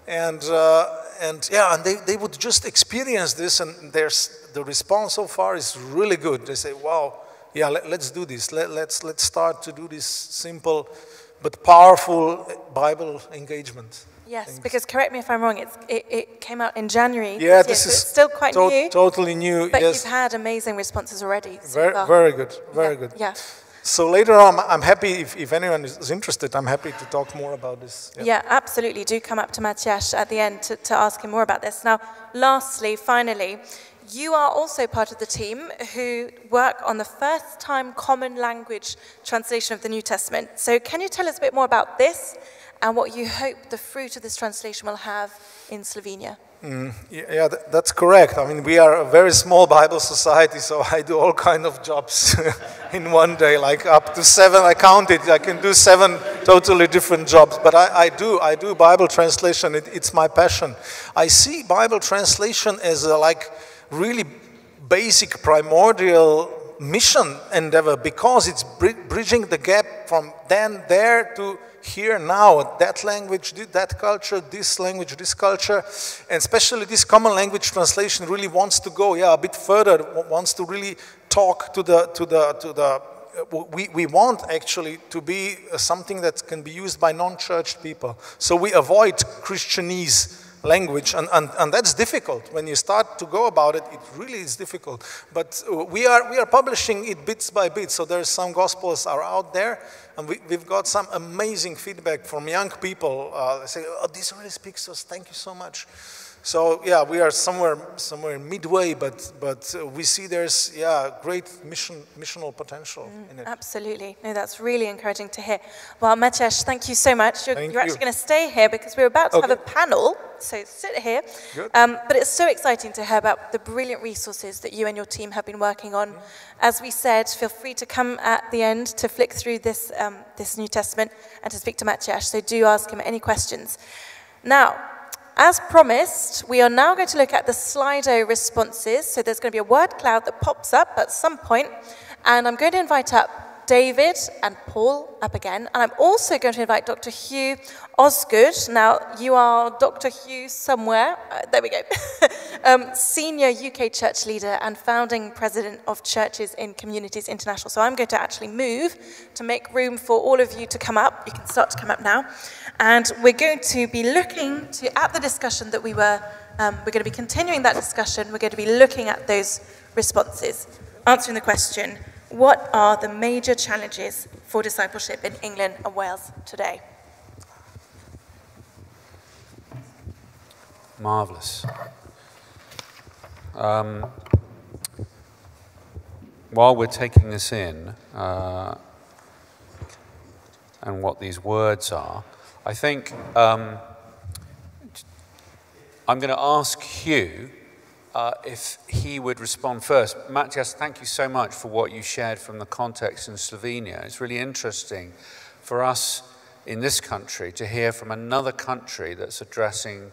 Speaker 7: And, uh, and yeah, and they, they would just experience this, and there's, the response so far is really good. They say, wow, yeah, let, us do this. Let, let's, let's start to do this simple but powerful Bible engagement.
Speaker 4: Yes, things. because correct me if I'm wrong, it, it came out in January.
Speaker 7: Yeah, this,
Speaker 4: is
Speaker 7: so
Speaker 4: still quite
Speaker 7: to
Speaker 4: new.
Speaker 7: Totally new,
Speaker 4: but
Speaker 7: yes.
Speaker 4: you've had amazing responses already.
Speaker 7: So very, very good, very
Speaker 4: yeah.
Speaker 7: good.
Speaker 4: Yeah.
Speaker 7: So later on, I'm happy, if, if anyone is interested, I'm happy to talk more about this.
Speaker 4: Yeah, yeah absolutely. Do come up to Matthias at the end to, to ask him more about this. Now, lastly, finally, you are also part of the team who work on the first time common language translation of the New Testament. So, can you tell us a bit more about this and what you hope the fruit of this translation will have in Slovenia?
Speaker 7: Mm, yeah, that's correct. I mean, we are a very small Bible society, so I do all kind of jobs in one day, like up to seven. I counted. I can do seven totally different jobs. But I, I do, I do Bible translation. It, it's my passion. I see Bible translation as a, like really basic, primordial mission endeavor because it's bridging the gap from then there to here now, that language, that culture, this language, this culture, and especially this common language translation really wants to go, yeah, a bit further, wants to really talk to the, to the, to the, uh, we, we want actually to be uh, something that can be used by non-church people. So we avoid Christianese language, and, and, and that's difficult. When you start to go about it, it really is difficult. But uh, we are, we are publishing it bits by bit, so there's some gospels are out there, and we, have got some amazing feedback from young people. Uh, they say, oh, this really speaks to us, thank you so much. So yeah, we are somewhere somewhere midway, but but we see there's yeah great mission missional potential mm, in it.
Speaker 4: Absolutely, no, that's really encouraging to hear. Well, Matjaž, thank you so much. You're,
Speaker 7: you're
Speaker 4: you. actually going to stay here because we're about to okay. have a panel. So sit here. Um, but it's so exciting to hear about the brilliant resources that you and your team have been working on. Mm. As we said, feel free to come at the end to flick through this um, this New Testament and to speak to Matjaž. So do ask him any questions. Now. As promised, we are now going to look at the Slido responses. So there's going to be a word cloud that pops up at some point, and I'm going to invite up David and Paul up again. And I'm also going to invite Dr. Hugh Osgood. Now, you are Dr. Hugh somewhere. Uh, there we go. um, senior UK church leader and founding president of Churches in Communities International. So I'm going to actually move to make room for all of you to come up. You can start to come up now. And we're going to be looking to, at the discussion that we were, um, we're going to be continuing that discussion. We're going to be looking at those responses, answering the question, what are the major challenges for discipleship in England and Wales today?
Speaker 5: Marvellous. Um, while we're taking this in uh, and what these words are, I think um, I'm going to ask Hugh uh, if he would respond first. Matthias, thank you so much for what you shared from the context in Slovenia. It's really interesting for us in this country to hear from another country that's addressing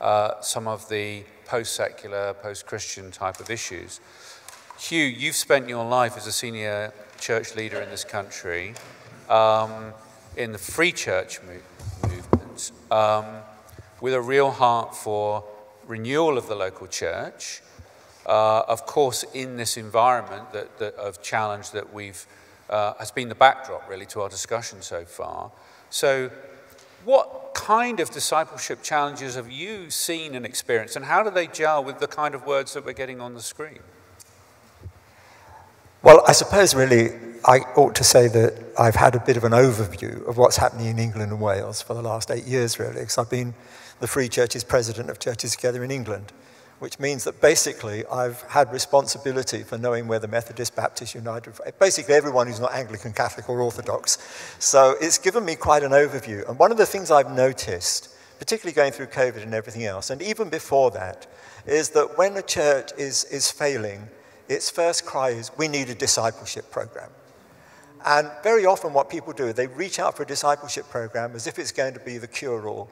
Speaker 5: uh, some of the post secular, post Christian type of issues. Hugh, you've spent your life as a senior church leader in this country um, in the free church mo- um, with a real heart for renewal of the local church, uh, of course, in this environment that, that of challenge that we've uh, has been the backdrop really to our discussion so far. So, what kind of discipleship challenges have you seen and experienced, and how do they gel with the kind of words that we're getting on the screen?
Speaker 8: Well, I suppose really I ought to say that I've had a bit of an overview of what's happening in England and Wales for the last eight years, really, because I've been the Free Church's president of Churches Together in England, which means that basically I've had responsibility for knowing where the Methodist, Baptist, United, basically everyone who's not Anglican, Catholic, or Orthodox. So it's given me quite an overview. And one of the things I've noticed, particularly going through COVID and everything else, and even before that, is that when a church is, is failing, its first cry is, we need a discipleship program. And very often, what people do, they reach out for a discipleship program as if it's going to be the cure all.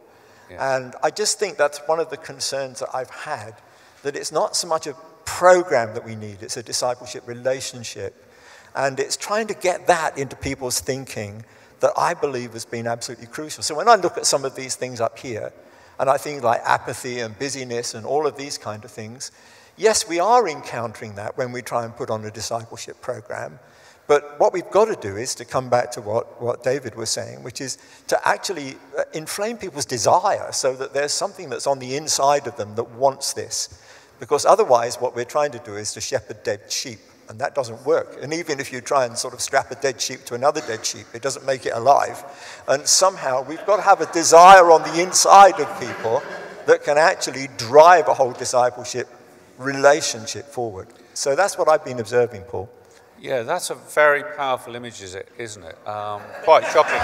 Speaker 8: Yeah. And I just think that's one of the concerns that I've had that it's not so much a program that we need, it's a discipleship relationship. And it's trying to get that into people's thinking that I believe has been absolutely crucial. So when I look at some of these things up here, and I think like apathy and busyness and all of these kind of things, yes, we are encountering that when we try and put on a discipleship program. But what we've got to do is to come back to what, what David was saying, which is to actually uh, inflame people's desire so that there's something that's on the inside of them that wants this. Because otherwise, what we're trying to do is to shepherd dead sheep, and that doesn't work. And even if you try and sort of strap a dead sheep to another dead sheep, it doesn't make it alive. And somehow we've got to have a desire on the inside of people that can actually drive a whole discipleship relationship forward. So that's what I've been observing, Paul.
Speaker 5: Yeah, that's a very powerful image, isn't it? Um, quite shocking.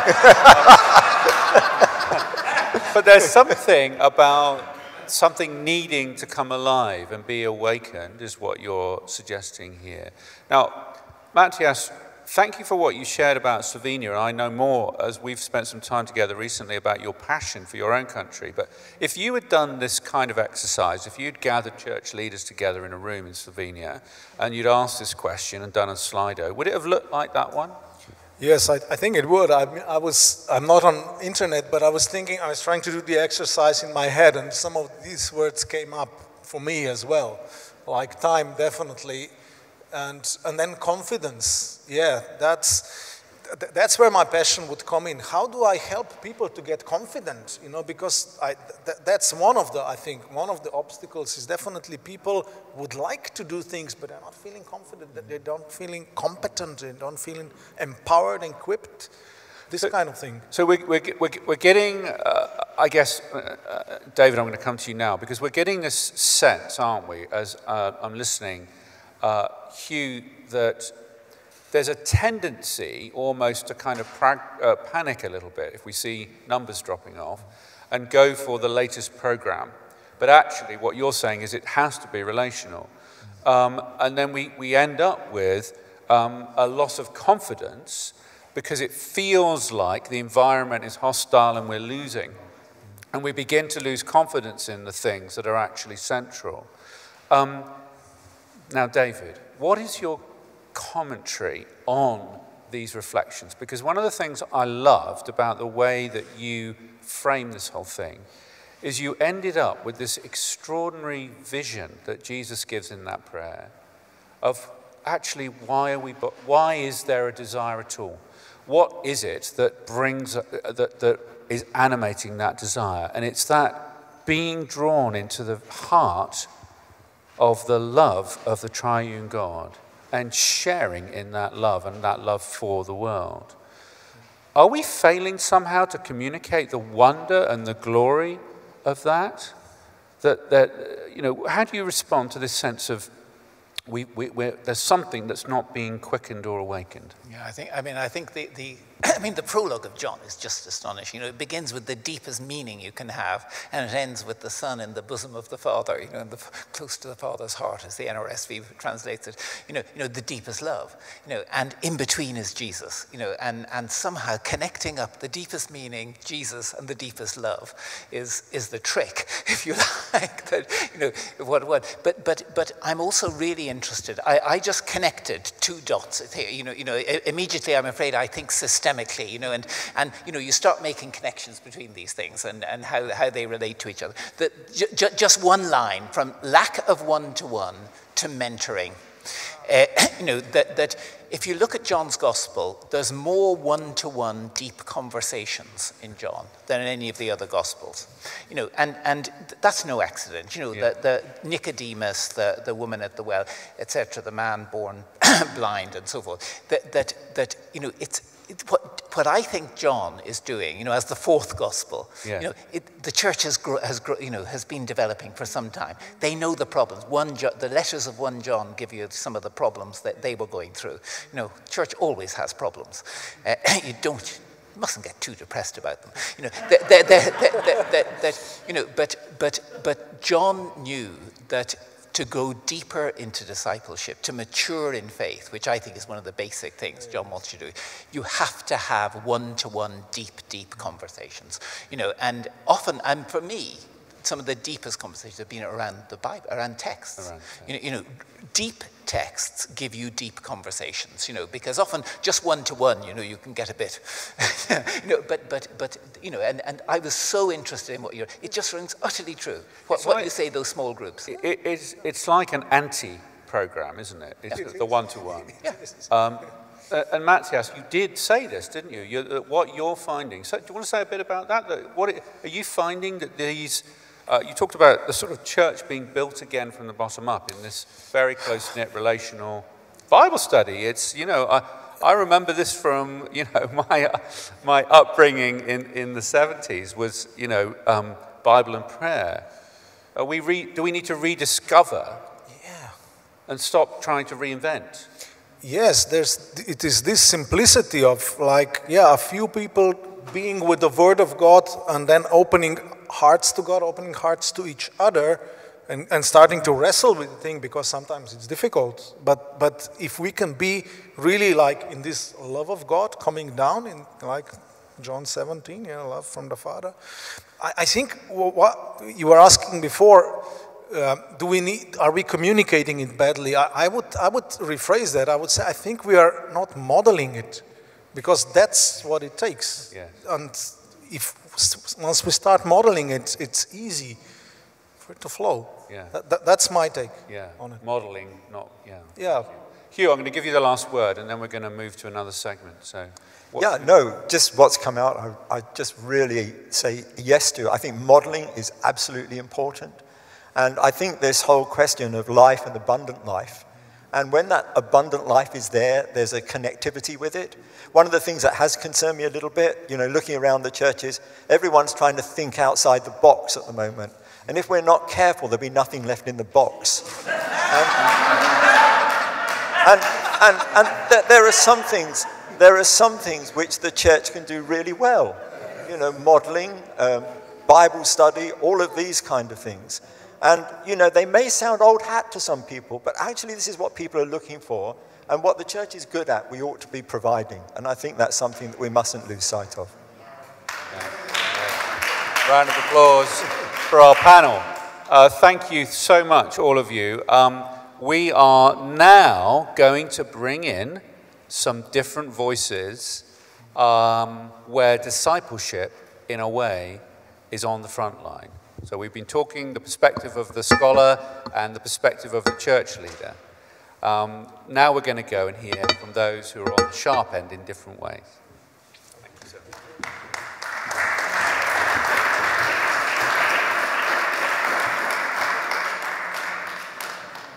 Speaker 5: but there's something about something needing to come alive and be awakened, is what you're suggesting here. Now, Matthias, thank you for what you shared about Slovenia. And I know more as we've spent some time together recently about your passion for your own country. But if you had done this kind of exercise, if you'd gathered church leaders together in a room in Slovenia and you'd asked this question and done a Slido, would it have looked like that one?
Speaker 7: Yes, I, I think it would. I, I, was, I'm not on internet, but I was thinking, I was trying to do the exercise in my head, and some of these words came up for me as well. Like time, definitely and, and then confidence. Yeah, that's, that's where my passion would come in. How do I help people to get confident? You know, because I, th that's one of the, I think, one of the obstacles is definitely people would like to do things, but they're not feeling confident, that they don't feeling competent, they don't feeling empowered, and equipped, this so, kind of thing.
Speaker 5: So we're, we're, we're, we're getting, uh, I guess, uh, uh, David, I'm going to come to you now, because we're getting this sense, aren't we, as uh, I'm listening, uh, Hugh, that there's a tendency almost to kind of uh, panic a little bit if we see numbers dropping off and go for the latest program. But actually, what you're saying is it has to be relational. Um, and then we, we end up with um, a loss of confidence because it feels like the environment is hostile and we're losing. And we begin to lose confidence in the things that are actually central. Um, now, David, what is your commentary on these reflections? Because one of the things I loved about the way that you frame this whole thing is you ended up with this extraordinary vision that Jesus gives in that prayer of actually why are we why is there a desire at all what is it that brings uh, that, that is animating that desire and it's that being drawn into the heart of the love of the triune God and sharing in that love and that love for the world. Are we failing somehow to communicate the wonder and the glory of that? That, that you know, how do you respond to this sense of we, we, there's something that's not being quickened or awakened?
Speaker 6: Yeah, I think, I mean, I think the, the, I mean, the prologue of John is just astonishing. You know, it begins with the deepest meaning you can have, and it ends with the Son in the bosom of the Father, you know, the, close to the Father's heart, as the NRSV translates it. You know, you know, the deepest love. You know, and in between is Jesus. You know, and, and somehow connecting up the deepest meaning, Jesus, and the deepest love is, is the trick, if you like. that, you know, what, what. But, but, but I'm also really interested. I, I just connected two dots here. You know, you know, immediately I'm afraid I think system systemically, you know, and, and you know, you start making connections between these things and, and how, how they relate to each other. That ju just one line from lack of one-to-one -one to mentoring. Uh, you know, that, that if you look at John's gospel, there's more one-to-one -one deep conversations in John than in any of the other gospels. You know, and, and that's no accident. You know, yeah. the, the Nicodemus, the, the woman at the well, etc., the man born blind and so forth, that, that, that you know, it's, what, what I think John is doing, you know, as the fourth gospel, yeah. you know, it, the church has, has, you know, has been developing for some time. They know the problems. One the letters of 1 John give you some of the problems that they were going through. You know, church always has problems. Uh, you don't, you mustn't get too depressed about them. You know, that, that, that, that, you know but, but, but John knew that to go deeper into discipleship, to mature in faith, which I think is one of the basic things John wants you to do, you have to have one-to-one, deep, deep conversations. You know, and often, and for me, some of the deepest conversations have been around the Bible, around texts. Around text. you, know, you know, deep texts give you deep conversations, you know, because often just one to one, you know, you can get a bit, you know, but, but, but, you know, and, and I was so interested in what you're, it just rings utterly true. What, what like, you say, those small groups.
Speaker 5: It, it's, it's like an anti program, isn't it? It's yeah. the one to one. Uh, and Matthias, you did say this, didn't you? You're, uh, what you're finding. So, do you want to say a bit about that? that what it, are you finding that these uh, you talked about the sort of church being built again from the bottom up in this very close knit relational Bible study. It's, you know, I, I remember this from, you know, my, my upbringing in, in the 70s was, you know, um, Bible and prayer. Are we re, do we need to rediscover
Speaker 7: yeah.
Speaker 5: and stop trying to reinvent?
Speaker 7: Yes, there's, it is this simplicity of like, yeah, a few people being with the Word of God and then opening hearts to God, opening hearts to each other, and, and starting to wrestle with the thing because sometimes it's difficult. But, but if we can be really like in this love of God coming down, in like John 17, you know, love from the Father, I, I think what you were asking before. Uh, do we need, are we communicating it badly? I, I, would, I would rephrase that. I would say I think we are not modeling it because that's what it takes.
Speaker 5: Yeah.
Speaker 7: And if once we start modeling it, it's easy for it to flow.
Speaker 5: Yeah.
Speaker 7: That, that, that's my take
Speaker 5: yeah.
Speaker 7: on it.
Speaker 5: Modeling, not, yeah.
Speaker 7: Yeah.
Speaker 5: Hugh, I'm going to give you the last word and then we're going to move to another segment. So.
Speaker 8: Yeah, no, just what's come out, I, I just really say yes to. I think modeling is absolutely important. And I think this whole question of life and abundant life, and when that abundant life is there, there's a connectivity with it. One of the things that has concerned me a little bit, you know, looking around the churches, everyone's trying to think outside the box at the moment. And if we're not careful, there'll be nothing left in the box. And, and, and, and th- there are some things, there are some things which the church can do really well. You know, modeling, um, Bible study, all of these kind of things. And, you know, they may sound old hat to some people, but actually this is what people are looking for. And what the church is good at, we ought to be providing. And I think that's something that we mustn't lose sight of.
Speaker 5: Yeah. Round of applause for our panel. Uh, thank you so much, all of you. Um, we are now going to bring in some different voices um, where discipleship, in a way, is on the front line. So we've been talking the perspective of the scholar and the perspective of the church leader. Um, now we're going to go and hear from those who are on the sharp end in different ways.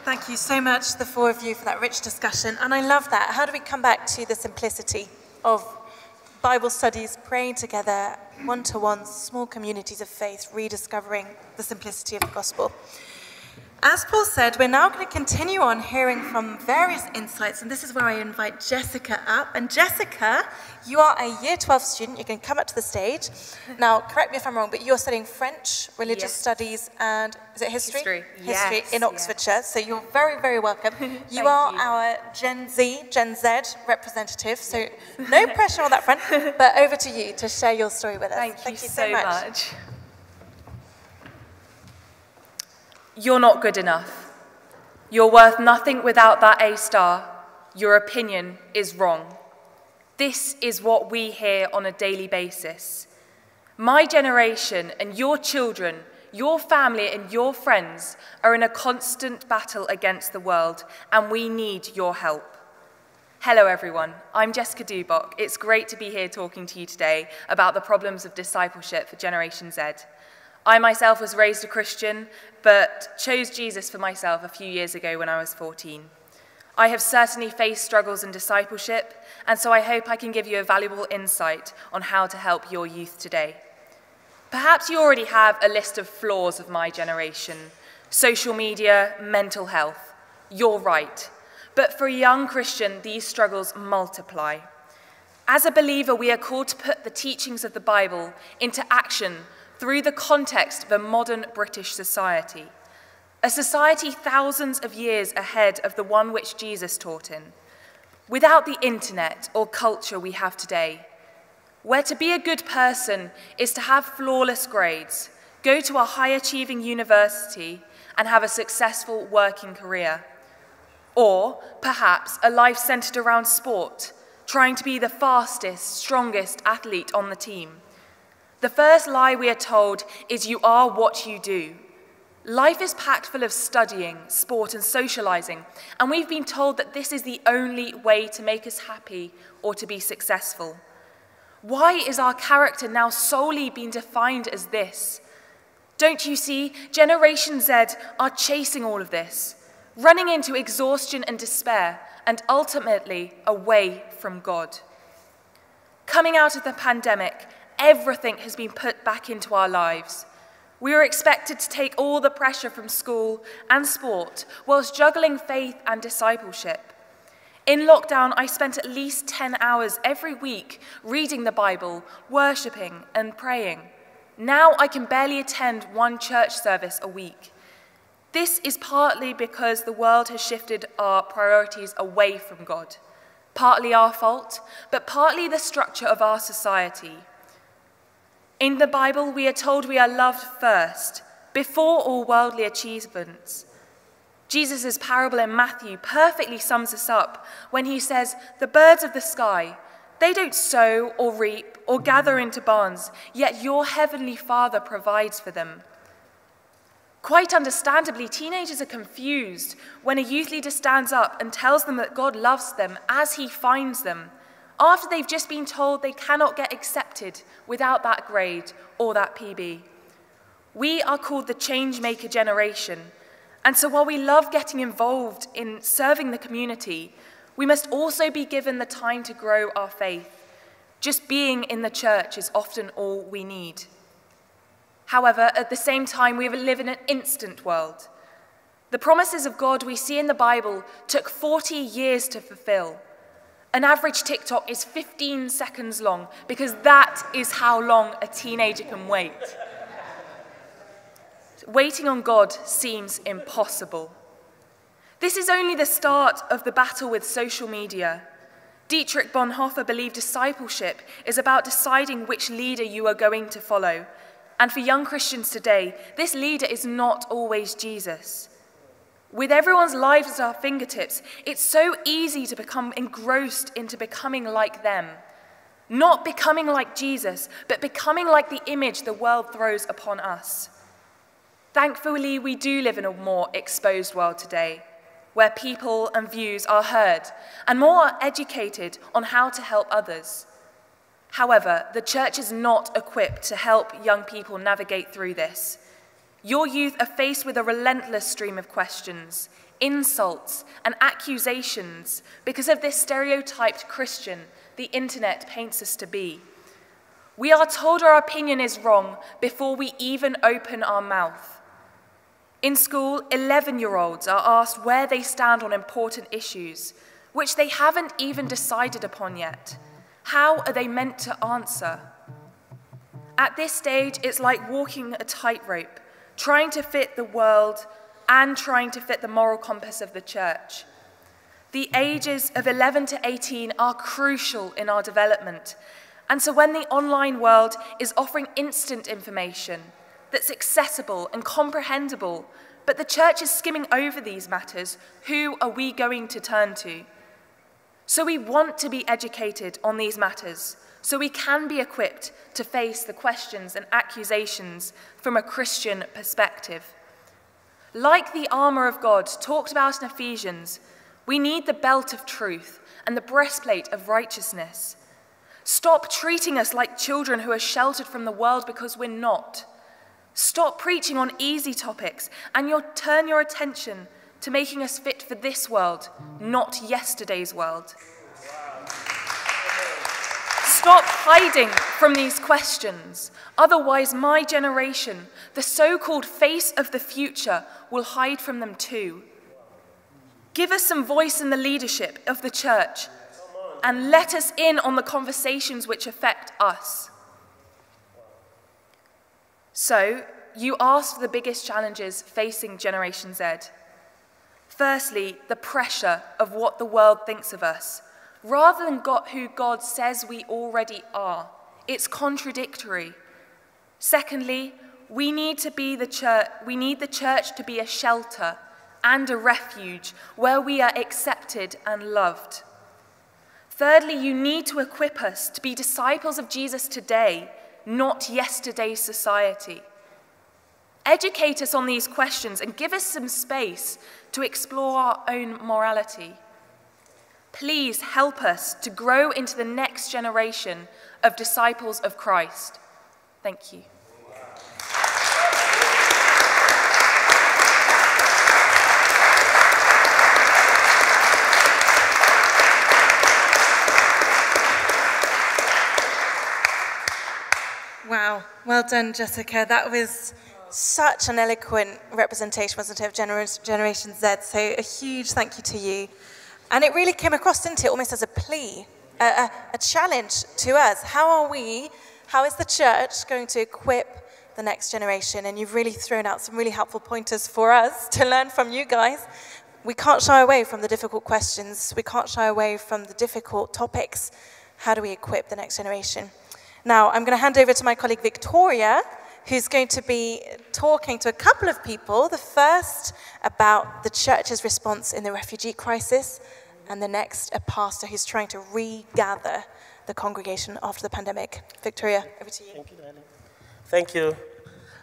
Speaker 4: Thank you so much, the four of you, for that rich discussion. And I love that. How do we come back to the simplicity of Bible studies, praying together, one to one, small communities of faith, rediscovering the simplicity of the gospel? As Paul said, we're now going to continue on hearing from various insights, and this is where I invite Jessica up. And Jessica, you are a year 12 student. You can come up to the stage. Now, correct me if I'm wrong, but you're studying French, religious yes. studies, and is it history?
Speaker 9: History,
Speaker 4: history
Speaker 9: yes,
Speaker 4: in Oxfordshire. So you're very, very welcome. You are you. our Gen Z, Gen Z representative, so no pressure on that front, but over to you to share your story with us.
Speaker 9: Thank, Thank you, you, so, so much. much. You're not good enough. You're worth nothing without that A star. Your opinion is wrong. This is what we hear on a daily basis. My generation and your children, your family and your friends are in a constant battle against the world, and we need your help. Hello, everyone. I'm Jessica Duboc. It's great to be here talking to you today about the problems of discipleship for Generation Z. I myself was raised a Christian, but chose Jesus for myself a few years ago when I was 14. I have certainly faced struggles in discipleship, and so I hope I can give you a valuable insight on how to help your youth today. Perhaps you already have a list of flaws of my generation social media, mental health. You're right. But for a young Christian, these struggles multiply. As a believer, we are called to put the teachings of the Bible into action through the context of a modern British society. a society thousands of years ahead of the one which Jesus taught in, without the internet or culture we have today, where to be a good person is to have flawless grades, go to a high achieving university, and have a successful working career. Or perhaps a life centered around sport, trying to be the fastest, strongest athlete on the team. The first lie we are told is you are what you do. Life is packed full of studying, sport, and socializing, and we've been told that this is the only way to make us happy or to be successful. Why is our character now solely being defined as this? Don't you see, Generation Z are chasing all of this, running into exhaustion and despair, and ultimately away from God. Coming out of the pandemic, everything has been put back into our lives. We are expected to take all the pressure from school and sport whilst juggling faith and discipleship. In lockdown, I spent at least 10 hours every week reading the Bible, worshipping, and praying. Now I can barely attend one church service a week. This is partly because the world has shifted our priorities away from God. Partly our fault, but partly the structure of our society. In the Bible, we are told we are loved first, before all worldly achievements. Jesus' parable in Matthew perfectly sums this up when he says, The birds of the sky, they don't sow or reap or gather into barns, yet your heavenly Father provides for them. Quite understandably, teenagers are confused when a youth leader stands up and tells them that God loves them as he finds them after they've just been told they cannot get accepted without that grade or that PB. We are called the changemaker generation, and so while we love getting involved in serving the community, we must also be given the time to grow our faith. Just being in the church is often all we need. However, at the same time, we live in an instant world. The promises of God we see in the Bible took 40 years to fulfill. An average TikTok is 15 seconds long because that is how long a teenager can wait. Waiting on God seems impossible. This is only the start of the battle with social media. Dietrich Bonhoeffer believed discipleship is about deciding which leader you are going to follow. And for young Christians today, this leader is not always Jesus. With everyone's lives at our fingertips, it's so easy to become engrossed into becoming like them. Not becoming like Jesus, but becoming like the image the world throws upon us. Thankfully, we do live in a more exposed world today, where people and views are heard and more educated on how to help others. However, the church is not equipped to help young people navigate through this. Your youth are faced with a relentless stream of questions, insults, and accusations because of this stereotyped Christian the internet paints us to be. We are told our opinion is wrong before we even open our mouth. In school, 11 year olds are asked where they stand on important issues, which they haven't even decided upon yet. How are they meant to answer? At this stage, it's like walking a tightrope trying to fit the world and trying to fit the moral compass of the church. The ages of 11 to 18 are crucial in our development. And so when the online world is offering instant information that's accessible and comprehensible, but the church is skimming over these matters, who are we going to turn to? So we want to be educated on these matters so we can be equipped to face the questions and accusations from a Christian perspective. Like the armour of God talked about in Ephesians, we need the belt of truth and the breastplate of righteousness. Stop treating us like children who are sheltered from the world because we're not. Stop preaching on easy topics and you'll turn your attention to making us fit for this world, not yesterday's world. Stop hiding from these questions. Otherwise, my generation, the so called face of the future, will hide from them too. Give us some voice in the leadership of the church and let us in on the conversations which affect us. So, you asked the biggest challenges facing Generation Z. Firstly, the pressure of what the world thinks of us, rather than got who God says we already are. It's contradictory. Secondly, we need to be the church, we need the church to be a shelter and a refuge where we are accepted and loved. Thirdly, you need to equip us to be disciples of Jesus today, not yesterday's society. Educate us on these questions and give us some space to explore our own morality. Please help us to grow into the next generation of disciples of Christ. Thank you.
Speaker 4: Wow, well done, Jessica. That was such an eloquent representation, wasn't it, of Generation Z? So a huge thank you to you. And it really came across, didn't it, almost as a plea, a, a, a challenge to us. How are we, how is the church going to equip the next generation? And you've really thrown out some really helpful pointers for us to learn from you guys. We can't shy away from the difficult questions. We can't shy away from the difficult topics. How do we equip the next generation? Now, I'm going to hand over to my colleague Victoria, who's going to be talking to a couple of people. The first about the church's response in the refugee crisis, and the next, a pastor who's trying to regather the congregation after the pandemic. Victoria, over to you.
Speaker 10: Thank you, darling. Thank you.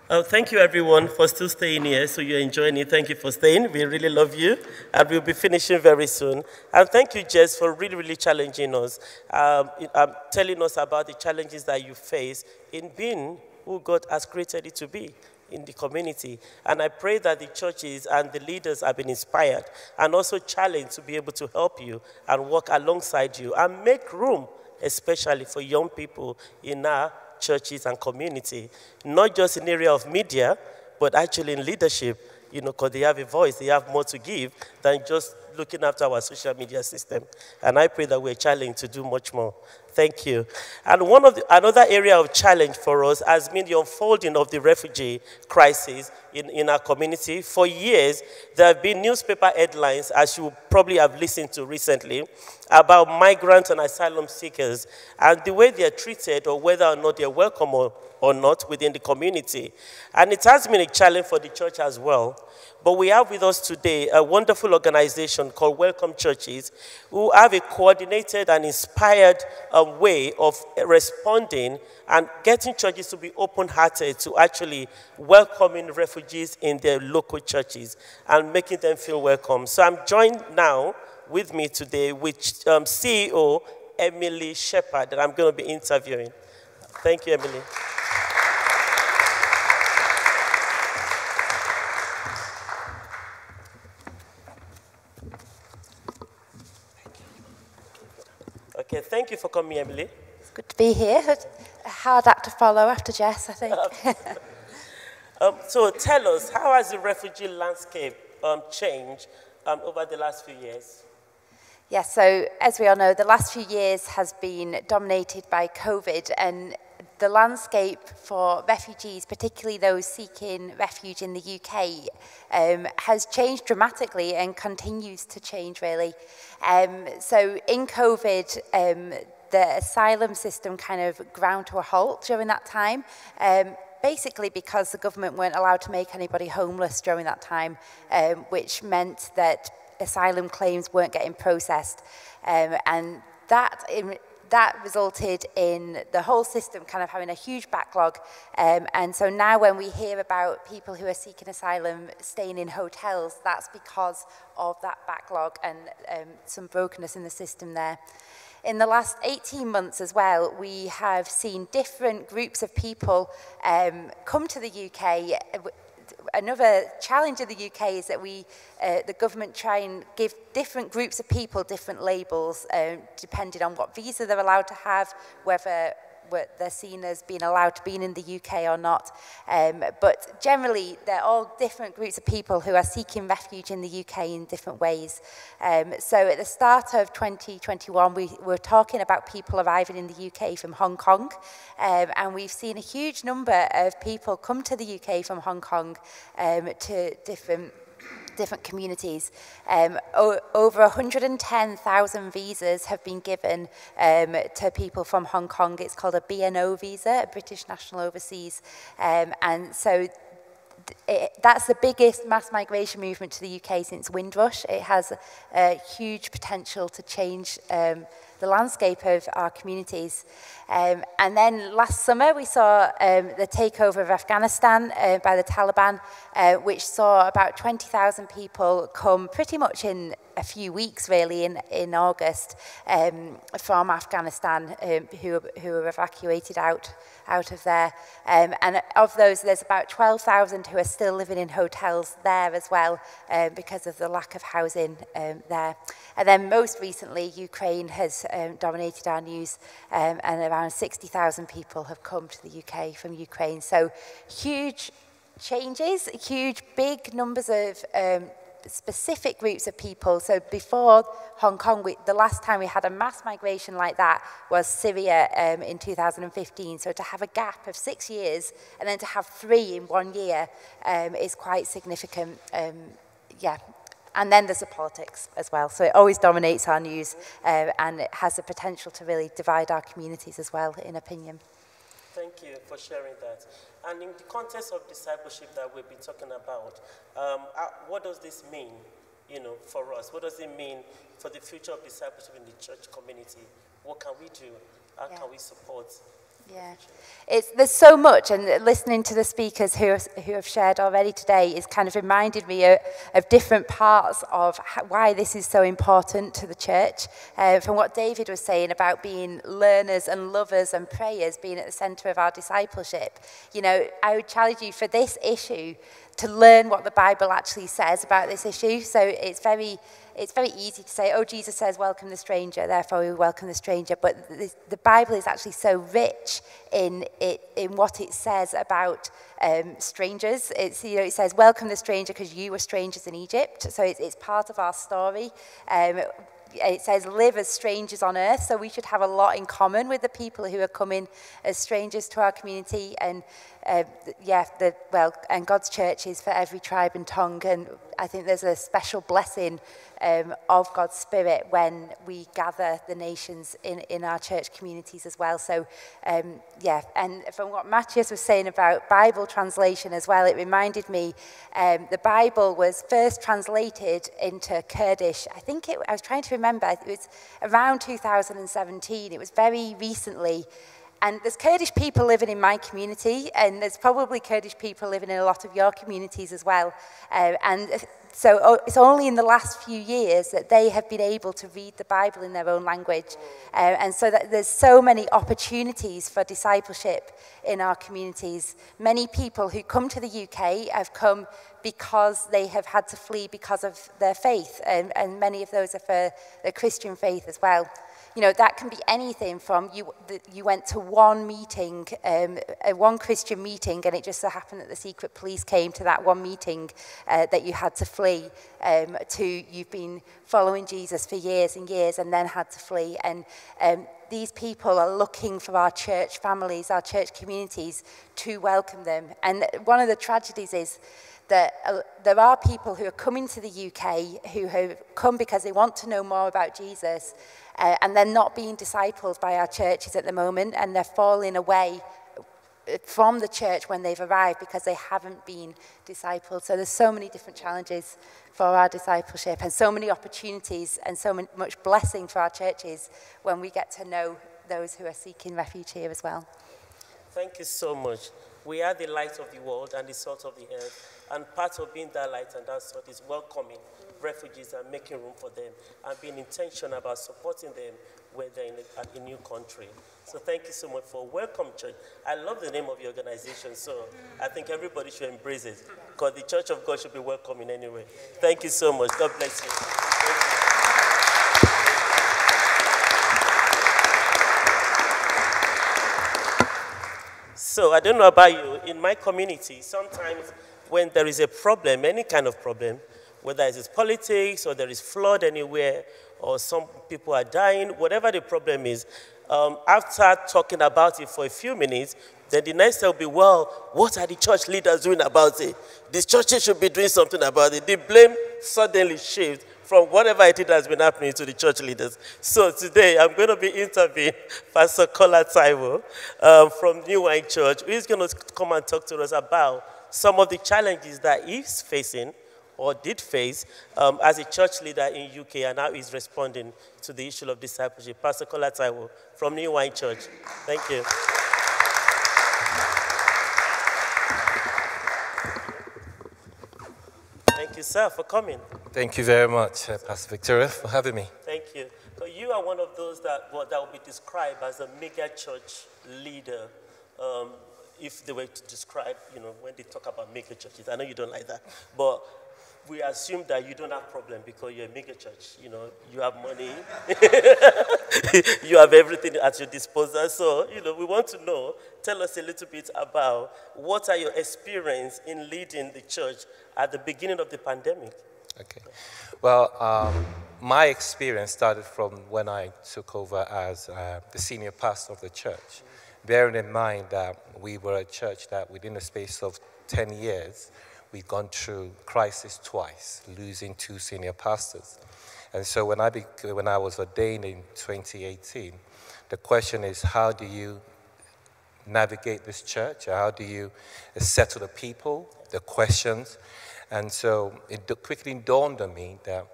Speaker 10: Uh, thank you, everyone, for still staying here. So you're enjoying it. Thank you for staying. We really love you. And we'll be finishing very soon. And thank you, Jess, for really, really challenging us, um, um, telling us about the challenges that you face in being who God has created it to be in the community. And I pray that the churches and the leaders have been inspired and also challenged to be able to help you and work alongside you and make room, especially for young people in our churches and community, not just in the area of media, but actually in leadership, you know, because they have a voice, they have more to give than just looking after our social media system. And I pray that we're challenged to do much more. Thank you. And one of the, another area of challenge for us has been the unfolding of the refugee crisis in, in our community. For years, there have been newspaper headlines, as you probably have listened to recently, about migrants and asylum seekers and the way they are treated or whether or not they're welcome or, or not within the community. And it has been a challenge for the church as well. But we have with us today a wonderful organization called Welcome Churches who have a coordinated and inspired um, way of responding and getting churches to be open hearted to actually welcoming refugees in their local churches and making them feel welcome. So I'm joined now with me today with um, CEO Emily Shepherd that I'm going to be interviewing. Thank you, Emily. Okay, thank you for coming, Emily.
Speaker 11: It's good to be here. A hard act to follow after Jess, I think.
Speaker 10: um, so tell us, how has the refugee landscape um, changed um, over the last few years?
Speaker 11: Yes, so as we all know, the last few years has been dominated by COVID and the landscape for refugees, particularly those seeking refuge in the UK, um, has changed dramatically and continues to change really. Um, so in COVID, um, the asylum system kind of ground to a halt during that time. Um, basically because the government weren't allowed to make anybody homeless during that time, um, which meant that asylum claims weren't getting processed. Um, and that in, that resulted in the whole system kind of having a huge backlog. Um, and so now when we hear about people who are seeking asylum staying in hotels, that's because of that backlog and um, some brokenness in the system there. In the last 18 months as well, we have seen different groups of people um, come to the UK another challenge in the UK is that we, uh, the government try and give different groups of people different labels um, depending on what visa they're allowed to have, whether they're seen as being allowed to be in the UK or not. Um, but generally, they're all different groups of people who are seeking refuge in the UK in different ways. Um, so at the start of 2021, we were talking about people arriving in the UK from Hong Kong, um, and we've seen a huge number of people come to the UK from Hong Kong um, to different different communities. Um, over 110,000 visas have been given um, to people from Hong Kong. It's called a BNO visa, a British National Overseas. Um, and so it, that's the biggest mass migration movement to the UK since Windrush. It has a, a huge potential to change um, the landscape of our communities. Um, and then last summer we saw um, the takeover of Afghanistan uh, by the Taliban, uh, which saw about 20,000 people come pretty much in a few weeks really in, in August um, from Afghanistan um, who, who were evacuated out, out of there. Um, and of those, there's about 12,000 who are still living in hotels there as well um, because of the lack of housing um, there. And then most recently, Ukraine has um, dominated our news um, and around 60,000 people have come to the UK from Ukraine. So huge changes, huge big numbers of um, specific groups of people. So before Hong Kong, we, the last time we had a mass migration like that was Syria um, in 2015. So to have a gap of six years and then to have three in one year um, is quite significant. Um, yeah. And then there's the politics as well. So it always dominates our news uh, and it has the potential to really divide our communities as well, in opinion.
Speaker 10: Thank you for sharing that. And in the context of discipleship that we've been talking about, um, uh, what does this mean, you know, for us? What does it mean for the future of discipleship in the church community? What can we do? How yeah. can we support
Speaker 11: yeah, it's, there's so much, and listening to the speakers who, who have shared already today is kind of reminded me of, of different parts of how, why this is so important to the church. Uh, from what David was saying about being learners and lovers and prayers being at the centre of our discipleship, you know, I would challenge you for this issue to learn what the Bible actually says about this issue. So it's very it's very easy to say, oh, Jesus says, welcome the stranger, therefore we welcome the stranger. But the, the Bible is actually so rich in, it, in what it says about um, strangers. It's, you know, it says, welcome the stranger because you were strangers in Egypt. So it's, it's part of our story. Um, it says live as strangers on earth so we should have a lot in common with the people who are coming as strangers to our community and uh, yeah, the, well, and God's church is for every tribe and tongue. And I think there's a special blessing um, of God's Spirit when we gather the nations in, in our church communities as well. So, um, yeah, and from what Matjaž was saying about Bible translation as well, it reminded me um, the Bible was first translated into Kurdish. I think it, I was trying to remember, it was around 2017. It was very recently. And there's Kurdish people living in my community, and there's probably Kurdish people living in a lot of your communities as well. Uh, and so oh, it's only in the last few years that they have been able to read the Bible in their own language. Uh, and so that there's so many opportunities for discipleship in our communities. Many people who come to the UK have come because they have had to flee because of their faith, and, and many of those are for the Christian faith as well you know, that can be anything from you, the, you went to one meeting, um, a one Christian meeting, and it just so happened that the secret police came to that one meeting uh, that you had to flee, um, to you've been following Jesus for years and years and then had to flee. And um, these people are looking for our church families, our church communities to welcome them. And one of the tragedies is that uh, there are people who are coming to the UK who have come because they want to know more about Jesus uh, and they're not being discipled by our churches at the moment, and they're falling away from the church when they've arrived because they haven't been discipled. So there's so many different challenges for our discipleship and so many opportunities and so much blessing for our churches when we get to know those who are seeking refuge here as well.
Speaker 10: Thank you so much. We are the light of the world and the salt of the earth. And part of being that light and that salt is welcoming refugees and making room for them and being intentional about supporting them when they're in a, a new country. So thank you so much for Welcome Church. I love the name of your organization, so I think everybody should embrace it because the Church of God should be welcoming anyway. Thank you so much. God bless you. So I don't know about you, in my community, sometimes when there is a problem, any kind of problem, whether it is politics or there is flood anywhere or some people are dying, whatever the problem is, um, after talking about it for a few minutes, then the next step will be, well, what are the church leaders doing about it? The churches should be doing something about it. The blame suddenly shifts from whatever it is that's been happening to the church leaders. So today I'm going to be interviewing Pastor Kola Taiwo um, from New Wine Church, who is going to come and talk to us about some of the challenges that he's facing or did face um, as a church leader in UK and how he's responding to the issue of discipleship. Pastor Kola Taiwo from New Wine Church. Thank you. Thank you, sir, for coming.
Speaker 12: Thank you very much, uh, Pastor Victoria, for having me.
Speaker 10: Thank you. So you are one of those that, well, that will be described as a mega church leader. Um, if they were to describe, you know, when they talk about mega churches, I know you don't like that, but we assume that you don't have problem because you're a mega church. You know, you have money, you have everything at your disposal. So, you know, we want to know. Tell us a little bit about what are your experience in leading the church at the beginning of the pandemic.
Speaker 12: Okay. Well, um, my experience started from when I took over as uh, the senior pastor of the church. Bearing in mind that we were a church that within the space of 10 years, we've gone through crisis twice, losing two senior pastors. And so when I, when I was ordained in 2018, the question is how do you navigate this church? How do you settle the people, the questions? And so it quickly dawned on me that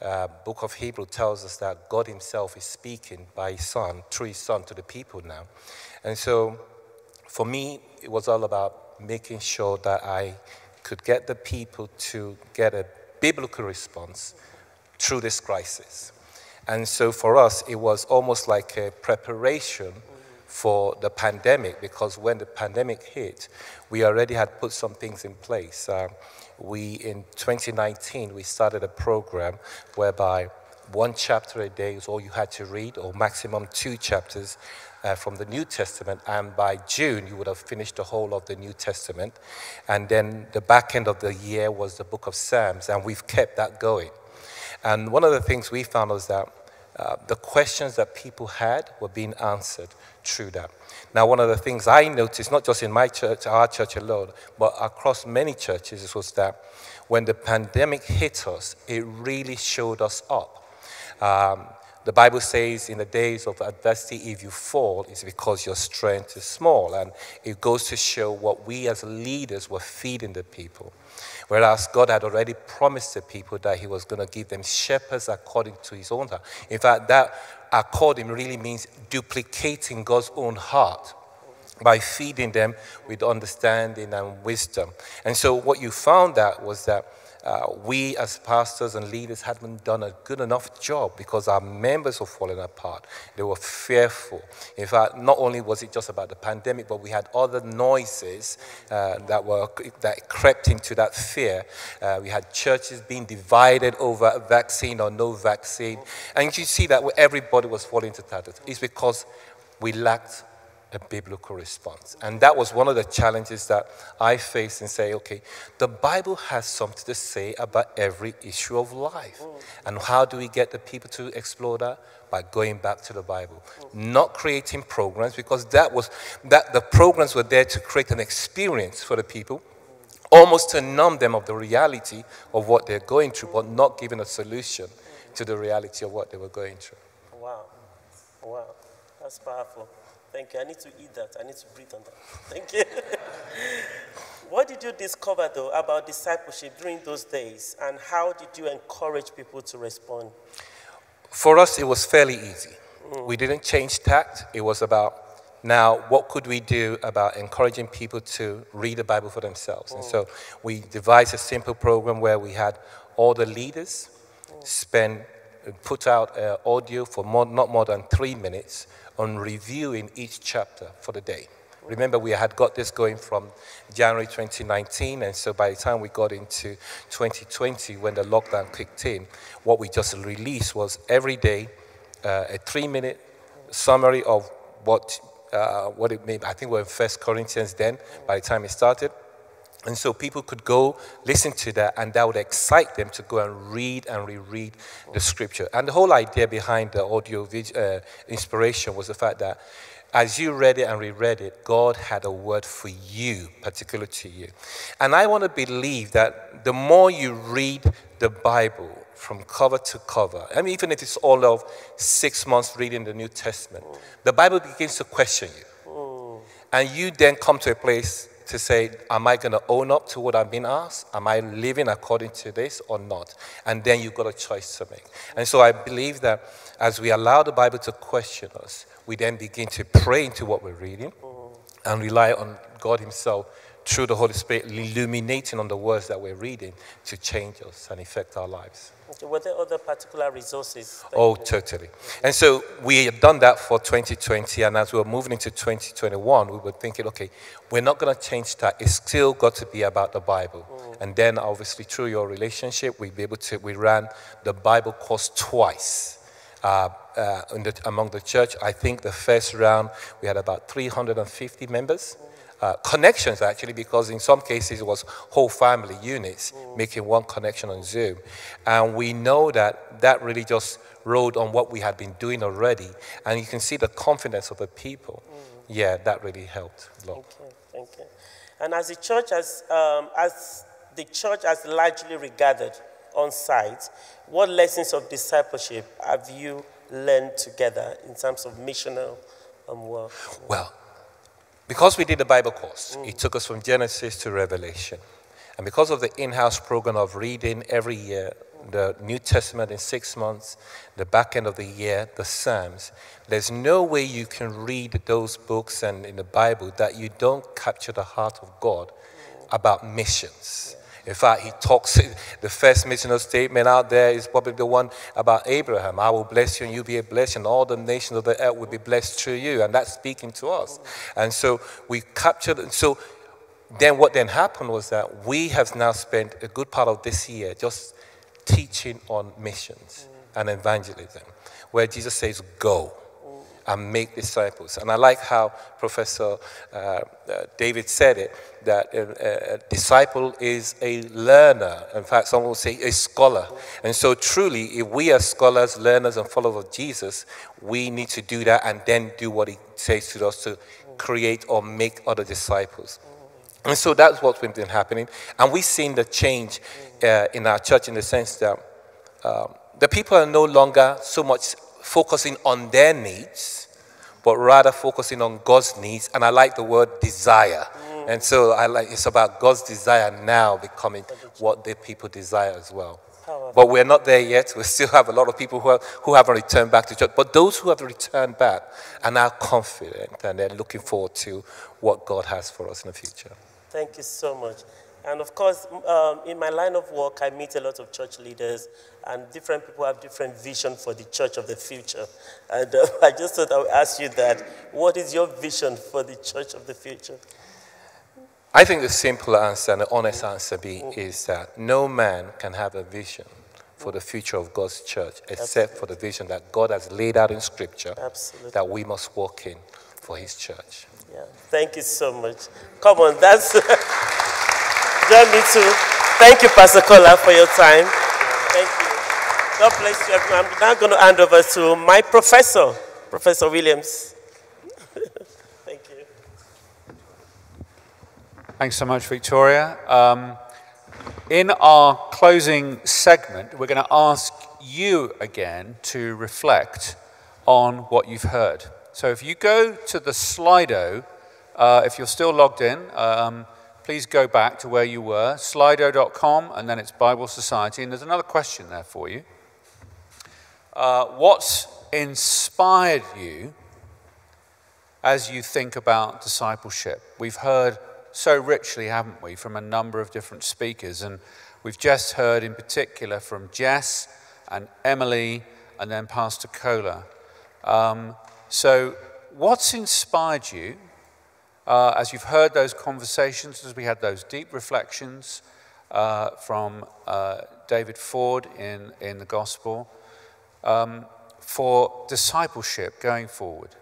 Speaker 12: uh, book of Hebrew tells us that God himself is speaking by his son, through his son to the people now. And so for me, it was all about making sure that I could get the people to get a biblical response through this crisis. And so for us, it was almost like a preparation for the pandemic because when the pandemic hit, we already had put some things in place. Uh, we, in 2019, we started a program whereby one chapter a day is all you had to read, or maximum two chapters uh, from the New Testament, and by June you would have finished the whole of the New Testament. And then the back end of the year was the book of Psalms, and we've kept that going. And one of the things we found was that uh, the questions that people had were being answered through that. Now, one of the things I noticed, not just in my church, our church alone, but across many churches, was that when the pandemic hit us, it really showed us up. Um, the Bible says in the days of adversity, if you fall, it's because your strength is small. And it goes to show what we as leaders were feeding the people. Whereas God had already promised the people that He was going to give them shepherds according to His own heart. In fact, that according really means duplicating God's own heart by feeding them with understanding and wisdom. And so, what you found out was that uh, we as pastors and leaders hadn't done a good enough job because our members were falling apart. They were fearful. In fact, not only was it just about the pandemic, but we had other noises uh, that were that crept into that fear. Uh, we had churches being divided over vaccine or no vaccine, and you see that everybody was falling into tatters. It's because we lacked a biblical response. And that was one of the challenges that I faced and say, okay, the Bible has something to say about every issue of life. And how do we get the people to explore that? By going back to the Bible. Not creating programs, because that was that the programs were there to create an experience for the people, almost to numb them of the reality of what they're going through, but not giving a solution to the reality of what they were going through.
Speaker 10: Wow. Wow. That's powerful. Thank you. I need to eat that. I need to breathe on that. Thank you. what did you discover, though, about discipleship during those days, and how did you encourage people to respond?
Speaker 12: For us, it was fairly easy. Mm. We didn't change tact. It was about now, what could we do about encouraging people to read the Bible for themselves? Mm. And so we devised a simple program where we had all the leaders mm. spend, put out uh, audio for more, not more than three minutes on reviewing each chapter for the day. Remember, we had got this going from January 2019, and so by the time we got into 2020, when the lockdown kicked in, what we just released was every day uh, a three minute summary of what uh, what it meant. I think we are in First Corinthians then, by the time it started. And so people could go listen to that, and that would excite them to go and read and reread the scripture. And the whole idea behind the audio uh, inspiration was the fact that as you read it and reread it, God had a word for you, particular to you. And I want to believe that the more you read the Bible from cover to cover, I mean, even if it's all of six months reading the New Testament, the Bible begins to question you. And you then come to a place to say, Am I going to own up to what I've been asked? Am I living according to this or not? And then you've got a choice to make. And so I believe that as we allow the Bible to question us, we then begin to pray into what we're reading and rely on God Himself through the Holy Spirit illuminating on the words that we're reading to change us and affect our lives.
Speaker 10: Were there other particular resources?
Speaker 12: Oh, totally. And so we had done that for 2020, and as we were moving into 2021, we were thinking, okay, we're not going to change that. It's still got to be about the Bible. Mm. And then, obviously, through your relationship, we be able to. We ran the Bible course twice. Uh, uh, the, among the church. I think the first round we had about 350 members. Uh, connections actually, because in some cases it was whole family units making one connection on Zoom. And we know that that really just rode on what we had been doing already. And you can see the confidence of the people. Yeah, that really helped a lot.
Speaker 10: Thank you. Thank you. And as the church has, um, as the church has largely regathered on site, what lessons of discipleship have you learned together in terms of missional um, work?
Speaker 12: Well, because we did the Bible course, mm. it took us from Genesis to Revelation. And because of the in house program of reading every year the New Testament in six months, the back end of the year, the Psalms, there's no way you can read those books and in the Bible that you don't capture the heart of God about missions. In fact, he talks, the first missional statement out there is probably the one about Abraham. I will bless you and you'll be a blessing. And all the nations of the earth will be blessed through you. And that's speaking to us. And so we captured, so then what then happened was that we have now spent a good part of this year just teaching on missions and evangelism, where Jesus says, go and make disciples. And I like how Professor uh, uh, David said it that a, a, disciple is a learner. In fact, someone will say a scholar. And so, truly, if we are scholars, learners, and followers of Jesus, we need to do that and then do what he says to us to create or make other disciples. And so that's what's been happening. And we've seen the change uh, in our church in the sense that um, the people are no longer so much focusing on their needs, but rather focusing on God's needs. And I like the word desire. Mm. And so I like it's about God's desire now becoming what the people desire as well. But we're not there yet. We still have a lot of people who, are, who haven't returned back to church. But those who have returned back are now confident and they're looking forward to what God has for us in the future.
Speaker 10: Thank you so much. And of course, um, in my line of work, I meet a lot of church leaders, and different people have different vision for the church of the future. And uh, I just thought I would ask you that. What is your vision for the church of the future?
Speaker 12: I think the simple answer and the honest answer be, is that no man can have a vision for the future of God's church except Absolutely. for the vision that God has laid out in Scripture Absolutely. that we must walk in for His church.
Speaker 10: Yeah, thank you so much. Come on, that's. Join me too. Thank you, Pastor Kola, for your time. Thank you. God bless you, everyone. I'm now going to hand over to my professor, Professor Williams. Thank you.
Speaker 5: Thanks so much, Victoria. Um, in our closing segment, we're going to ask you again to reflect on what you've heard. So if you go to the Slido, uh, if you're still logged in, um, please go back to where you were, slido.com, and then it's Bible Society. And there's another question there for you. Uh, what's inspired you as you think about discipleship? We've heard so richly, haven't we, from a number of different speakers. And we've just heard in particular from Jess and Emily and then Pastor Kola. Um, so, what's inspired you uh, as you've heard those conversations, as we had those deep reflections uh, from uh, David Ford in, in the Gospel, um, for discipleship going forward.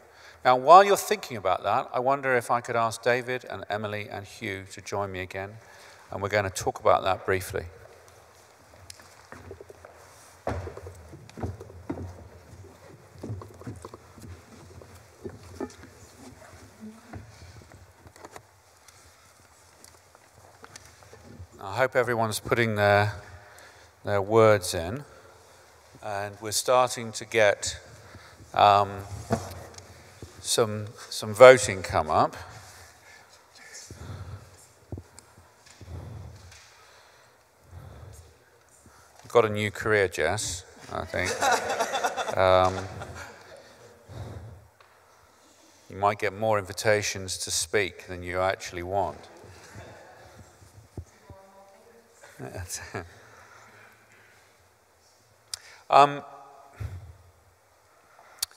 Speaker 5: Now, while you're thinking about that, I wonder if I could ask David and Emily and Hugh to join me again, and we're going to talk about that briefly. I hope everyone's putting their, their words in, and we're starting to get um, some, some voting come up. Got a new career, Jess, I think. Um, you might get more invitations to speak than you actually want. Um,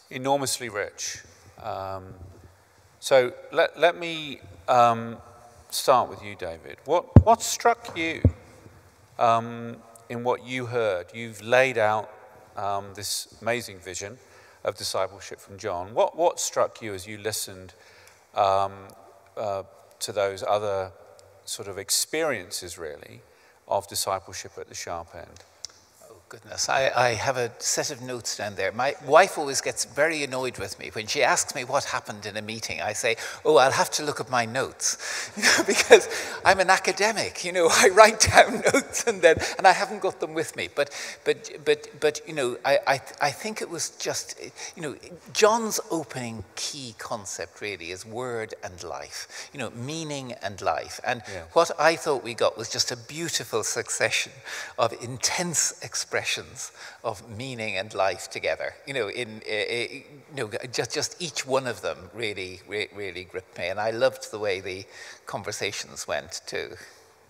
Speaker 5: enormously rich. Um, so let, let me um, start with you, David. What, what struck you um, in what you heard? You've laid out um, this amazing vision of discipleship from John. What, what struck you as you listened um, uh, to those other sort of experiences, really, of discipleship at the sharp end?
Speaker 6: Goodness. I, I, have a set of notes down there. My wife always gets very annoyed with me. When she asks me what happened in a meeting, I say, oh, I'll have to look at my notes. You know, because I'm an academic, you know, I write down notes and then, and I haven't got them with me. But, but, but, but you know, I, I, I think it was just, you know, John's opening key concept really is word and life, you know, meaning and life. And yeah. what I thought we got was just a beautiful succession of intense expression expressions of meaning and life together. You know, in uh, you know, just just each one of them really, re- really gripped me, and I loved the way the conversations went too.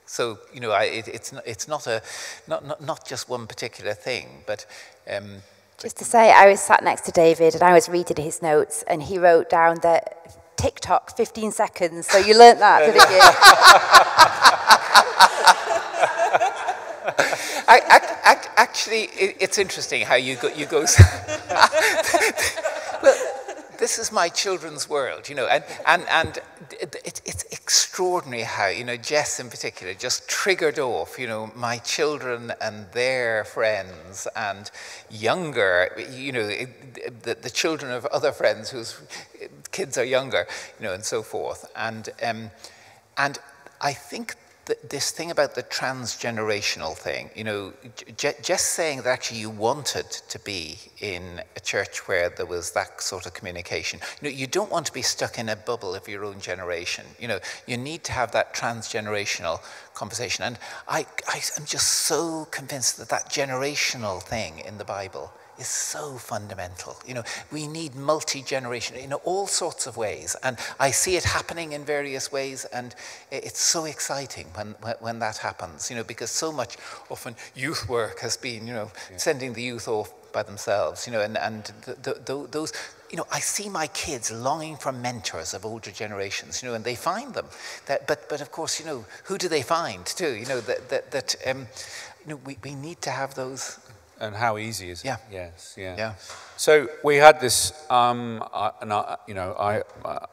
Speaker 6: So you know, I, it, it's it's not a not, not not just one particular thing, but. Um,
Speaker 11: just to say, I was sat next to David and I was reading his notes, and he wrote down that TikTok 15 seconds. So you learnt that, didn't you?
Speaker 6: I, actually, it's interesting how you go. You go well, this is my children's world, you know, and and and it, it's extraordinary how you know Jess in particular just triggered off, you know, my children and their friends and younger, you know, the, the children of other friends whose kids are younger, you know, and so forth, and um, and I think this thing about the transgenerational thing, you know, just saying that actually you wanted to be in a church where there was that sort of communication. You know, you don't want to be stuck in a bubble of your own generation. You know, you need to have that transgenerational conversation. And I, I am just so convinced that that generational thing in the Bible is so fundamental. You know, we need multi-generation in all sorts of ways. And I see it happening in various ways. And it's so exciting when, when that happens, you know, because so much often youth work has been, you know, yeah. sending the youth off by themselves, you know, and, and the, the, those, you know, I see my kids longing for mentors of older generations, you know, and they find them. That, but, but of course, you know, who do they find too? You know, that, that, that um, you know, we, we need to have those
Speaker 5: and how easy is it?
Speaker 6: Yeah.
Speaker 5: Yes. Yeah.
Speaker 6: Yeah.
Speaker 5: So we had this, um, I, and I, you know, I,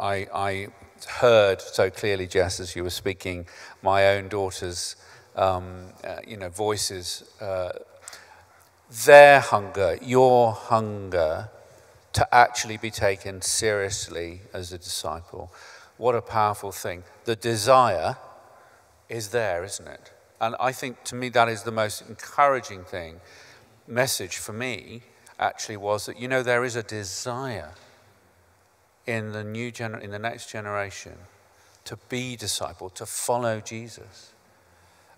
Speaker 5: I, I heard so clearly, Jess, as you were speaking, my own daughter's, um, uh, you know, voices, uh, their hunger, your hunger to actually be taken seriously as a disciple. What a powerful thing. The desire is there, isn't it? And I think to me that is the most encouraging thing message for me actually was that, you know, there is a desire in the, new gener- in the next generation to be disciple, to follow Jesus.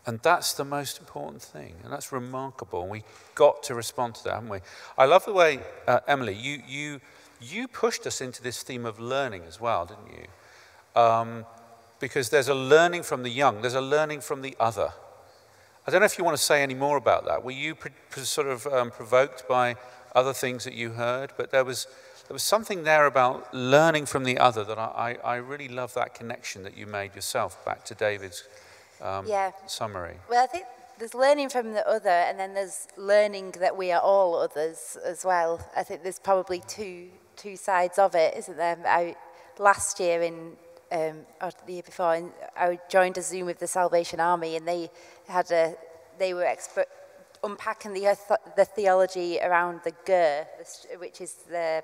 Speaker 5: And that's the most important thing. And that's remarkable. And we got to respond to that, haven't we? I love the way, uh, Emily, you, you, you pushed us into this theme of learning as well, didn't you? Um, because there's a learning from the young, there's a learning from the other. I don't know if you want to say any more about that. Were you sort of um, provoked by other things that you heard? But there was, there was something there about learning from the other that I, I, I really love that connection that you made yourself back to David's um, yeah. summary.
Speaker 11: Well, I think there's learning from the other, and then there's learning that we are all others as well. I think there's probably two two sides of it, isn't there? I, last year in um, or the year before, in, I joined a Zoom with the Salvation Army, and they had a they were expert, unpacking the the theology around the ger, which is the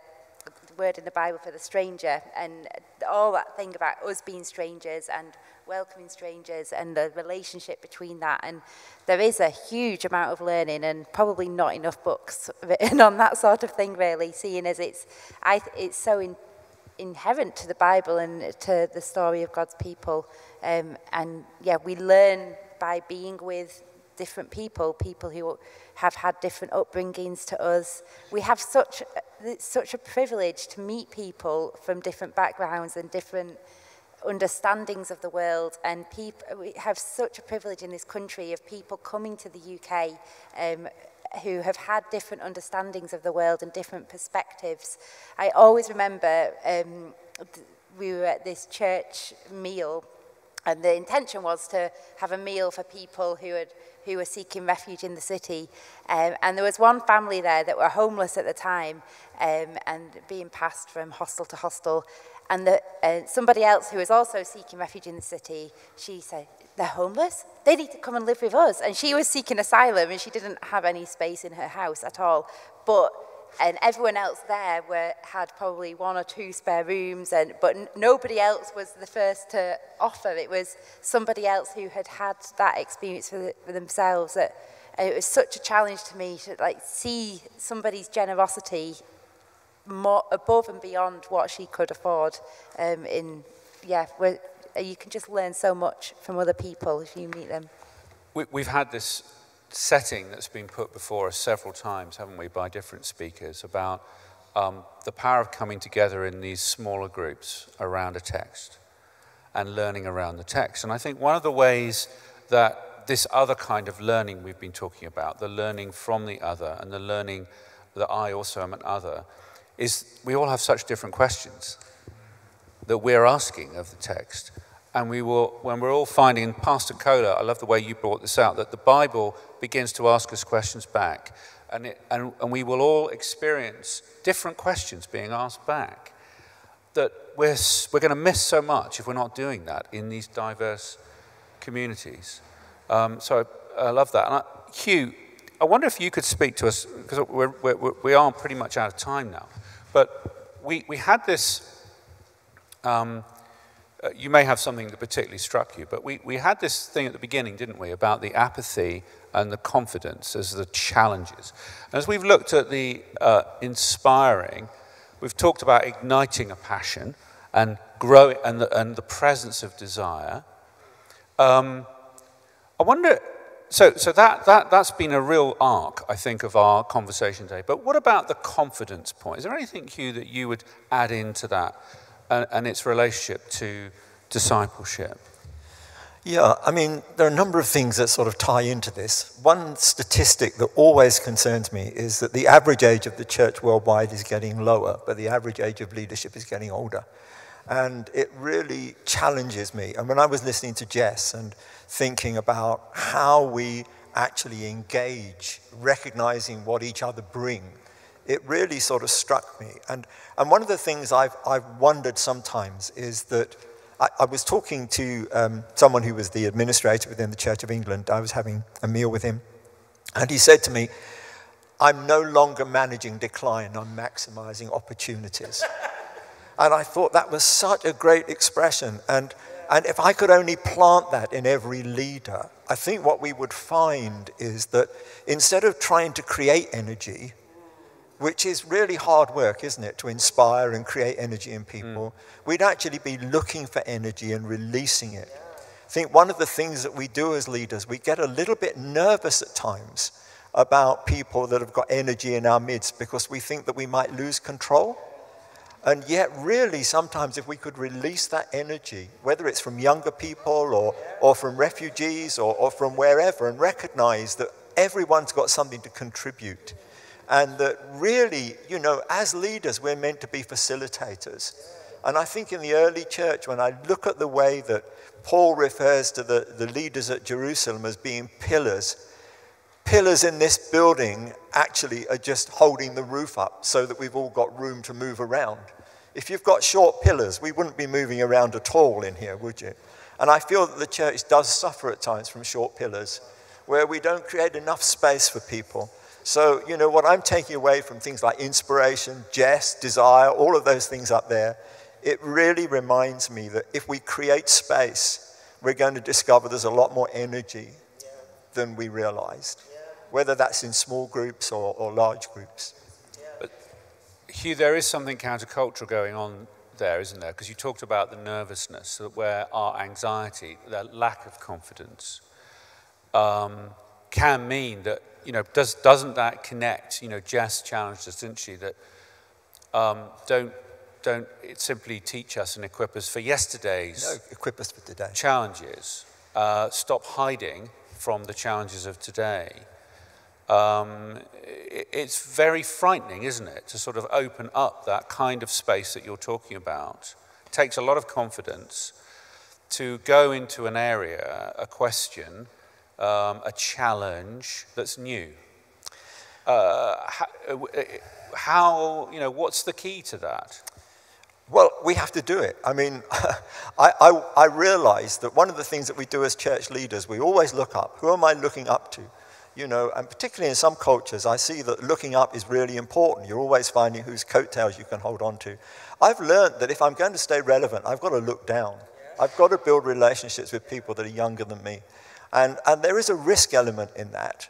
Speaker 11: word in the Bible for the stranger, and all that thing about us being strangers and welcoming strangers and the relationship between that. And there is a huge amount of learning and probably not enough books written on that sort of thing, really, seeing as it's, I, it's so in, inherent to the Bible and to the story of God's people. Um, and yeah, we learn by being with different people, people who have had different upbringings to us. We have such, such a privilege to meet people from different backgrounds and different understandings of the world and people, we have such a privilege in this country of people coming to the UK um, who have had different understandings of the world and different perspectives. I always remember um, we were at this church meal and the intention was to have a meal for people who had who were seeking refuge in the city. Um, and there was one family there that were homeless at the time um, and being passed from hostel to hostel. And the, uh, somebody else who was also seeking refuge in the city, she said, they're homeless? They need to come and live with us. And she was seeking asylum and she didn't have any space in her house at all. But and everyone else there were, had probably one or two spare rooms, and, but nobody else was the first to offer. It was somebody else who had had that experience for, the, for themselves. That it was such a challenge to me to like see somebody's generosity more above and beyond what she could afford. Um, in yeah, you can just learn so much from other people if you meet them.
Speaker 5: We, we've had this setting that's been put before us several times, haven't we, by different speakers about um, the power of coming together in these smaller groups around a text and learning around the text. And I think one of the ways that this other kind of learning we've been talking about, the learning from the other and the learning that I also am an other, is we all have such different questions that we're asking of the text. And we will, when we're all finding, Pastor Kola, I love the way you brought this out, that the Bible begins to ask us questions back. And, it, and, and we will all experience different questions being asked back. That we're, we're going to miss so much if we're not doing that in these diverse communities. Um, so I, I, love that. And I, Hugh, I wonder if you could speak to us, because we're, we're, we are pretty much out of time now. But we, we had this, um, uh, you may have something that particularly struck you, but we, we had this thing at the beginning, didn't we, about the apathy and the confidence as the challenges. And as we've looked at the uh, inspiring, we've talked about igniting a passion and growing and the, and the presence of desire. Um, I wonder so, so that, that, that's been a real arc, I think, of our conversation today. But what about the confidence point? Is there anything, Hugh, that you would add into that and, and its relationship to discipleship?
Speaker 8: Yeah, I mean, there are a number of things that sort of tie into this. One statistic that always concerns me is that the average age of the church worldwide is getting lower, but the average age of leadership is getting older. And it really challenges me. And when I was listening to Jess and thinking about how we actually engage, recognizing what each other bring, it really sort of struck me. And, and one of the things I've, I've wondered sometimes is that I, I was talking to um, someone who was the administrator within the Church of England. I was having a meal with him. And he said to me, I'm no longer managing decline, I'm maximizing opportunities. and I thought that was such a great expression. And and if I could only plant that in every leader, I think what we would find is that instead of trying to create energy, which is really hard work, isn't it, to inspire and create energy in people, mm. we'd actually be looking for energy and releasing it. I think one of the things that we do as leaders, we get a little bit nervous at times about people that have got energy in our midst because we think that we might lose control. And yet, really, sometimes if we could release that energy, whether it's from younger people or, or from refugees or, or from wherever, and recognize that everyone's got something to contribute. And that really, you know, as leaders, we're meant to be facilitators. And I think in the early church, when I look at the way that Paul refers to the, the leaders at Jerusalem as being pillars, pillars in this building actually are just holding the roof up so that we've all got room to move around. If you've got short pillars, we wouldn't be moving around at all in here, would you? And I feel that the church does suffer at times from short pillars where we don't create enough space for people. So, you know, what I'm taking away from things like inspiration, jest, desire, all of those things up there, it really reminds me that if we create space, we're going to discover there's a lot more energy than we realized, whether that's in small groups or, or large groups.
Speaker 5: But, Hugh, there is something countercultural going on there, isn't there? Because you talked about the nervousness, where our anxiety, that lack of confidence, um, can mean that, you know, does, doesn't that connect? You know, Jess challenged us, didn't she, that um, don't, don't simply teach us and equip us for yesterday's
Speaker 8: no, equip us for today.
Speaker 5: challenges. Uh, stop hiding from the challenges of today. Um, it's very frightening, isn't it, to sort of open up that kind of space that you're talking about. It takes a lot of confidence to go into an area, a question, um, a challenge that's new. Uh, how, uh, how, you know, what's the key to that?
Speaker 8: Well, we have to do it. I mean, I, I, I realize that one of the things that we do as church leaders, we always look up. Who am I looking up to? You know, and particularly in some cultures, I see that looking up is really important. You're always finding whose coattails you can hold on to. I've learned that if I'm going to stay relevant, I've got to look down. I've got to build relationships with people that are younger than me. And, and there is a risk element in that.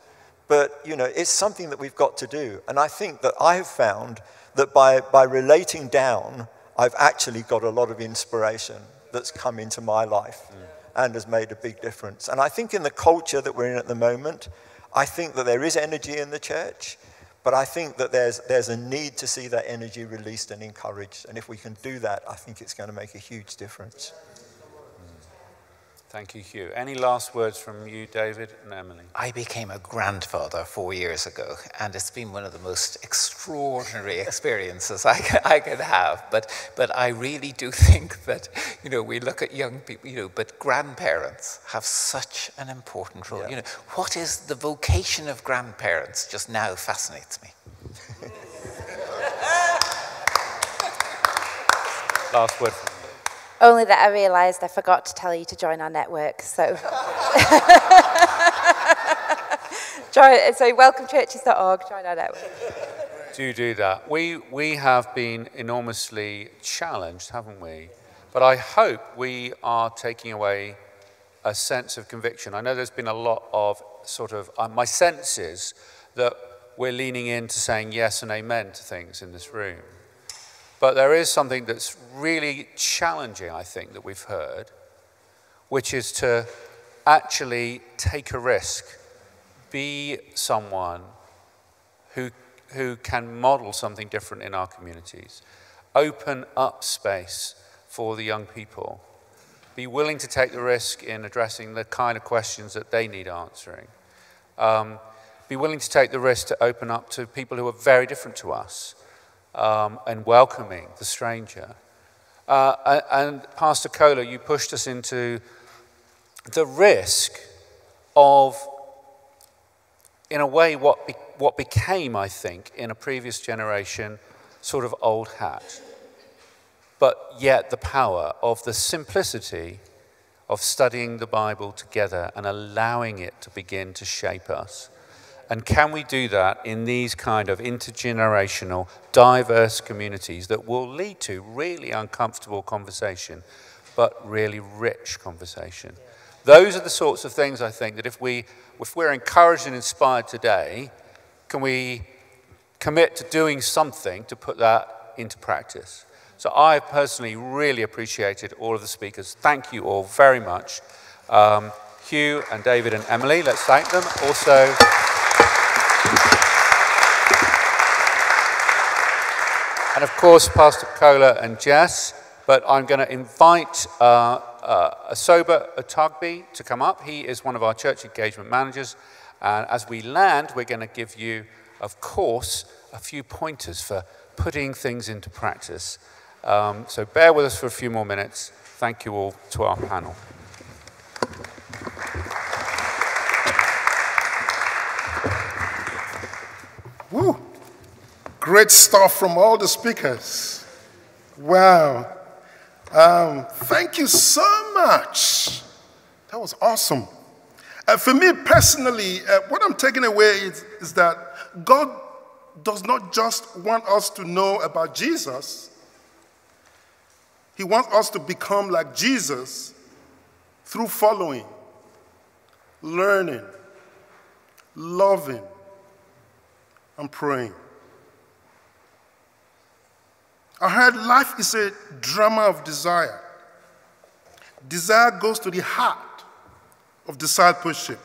Speaker 8: But, you know, it's something that we've got to do. And I think that I've found that by, by relating down, I've actually got a lot of inspiration that's come into my life mm. and has made a big difference. And I think in the culture that we're in at the moment, I think that there is energy in the church, but I think that there's, there's a need to see that energy released and encouraged. And if we can do that, I think it's going to make a huge difference.
Speaker 5: Thank you, Hugh. Any last words from you, David and Emily?
Speaker 6: I became a grandfather four years ago, and it's been one of the most extraordinary experiences I could, I could have. But, but I really do think that, you know, we look at young people, you know, but grandparents have such an important role. Yeah. You know, what is the vocation of grandparents just now fascinates me.
Speaker 5: last word
Speaker 11: only that I realised I forgot to tell you to join our network. So, join, so welcomechurches.org, join our network.
Speaker 5: Do do that. We, we have been enormously challenged, haven't we? But I hope we are taking away a sense of conviction. I know there's been a lot of sort of, uh, my sense is that we're leaning into saying yes and amen to things in this room. But there is something that's really challenging, I think, that we've heard, which is to actually take a risk, be someone who, who can model something different in our communities, open up space for the young people, be willing to take the risk in addressing the kind of questions that they need answering. Um, be willing to take the risk to open up to people who are very different to us um, and welcoming the stranger. Uh, and Pastor Kola, you pushed us into the risk of, in a way, what, be, what became, I think, in a previous generation, sort of old hat. But yet the power of the simplicity of studying the Bible together and allowing it to begin to shape us. And can we do that in these kind of intergenerational, diverse communities that will lead to really uncomfortable conversation, but really rich conversation? Those are the sorts of things I think that if, we, if we're encouraged and inspired today, can we commit to doing something to put that into practice? So I personally really appreciated all of the speakers. Thank you all very much. Um, Hugh and David and Emily, let's thank them. Also, and of course, Pastor Kola and Jess. But I'm going to invite uh, uh, Osaba Otaigbe to come up. He is one of our church engagement managers. And as we land, we're going to give you, of course, a few pointers for putting things into practice. Um, so bear with us for a few more minutes. Thank you all to our panel.
Speaker 13: Great stuff from all the speakers. Wow. Um, thank you so much. That was awesome. Uh, for me personally, uh, what I'm taking away is, is that God does not just want us to know about Jesus, He wants us to become like Jesus through following, learning, loving, and praying. I heard life is a drama of desire. Desire goes to the heart of discipleship.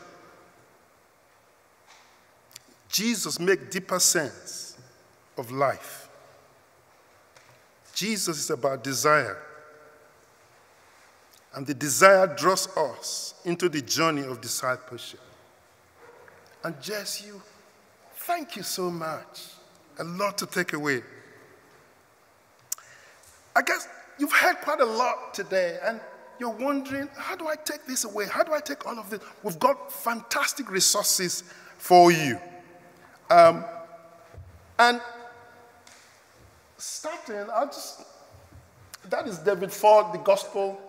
Speaker 13: Jesus makes deeper sense of life. Jesus is about desire. And the desire draws us into the journey of discipleship. And Jess, you, thank you so much. A lot to take away. I guess you've heard quite a lot today, and you're wondering, how do I take this away? How do I take all of this? We've got fantastic resources for you. Um, and starting, I'll just, that is David Ford, the Gospel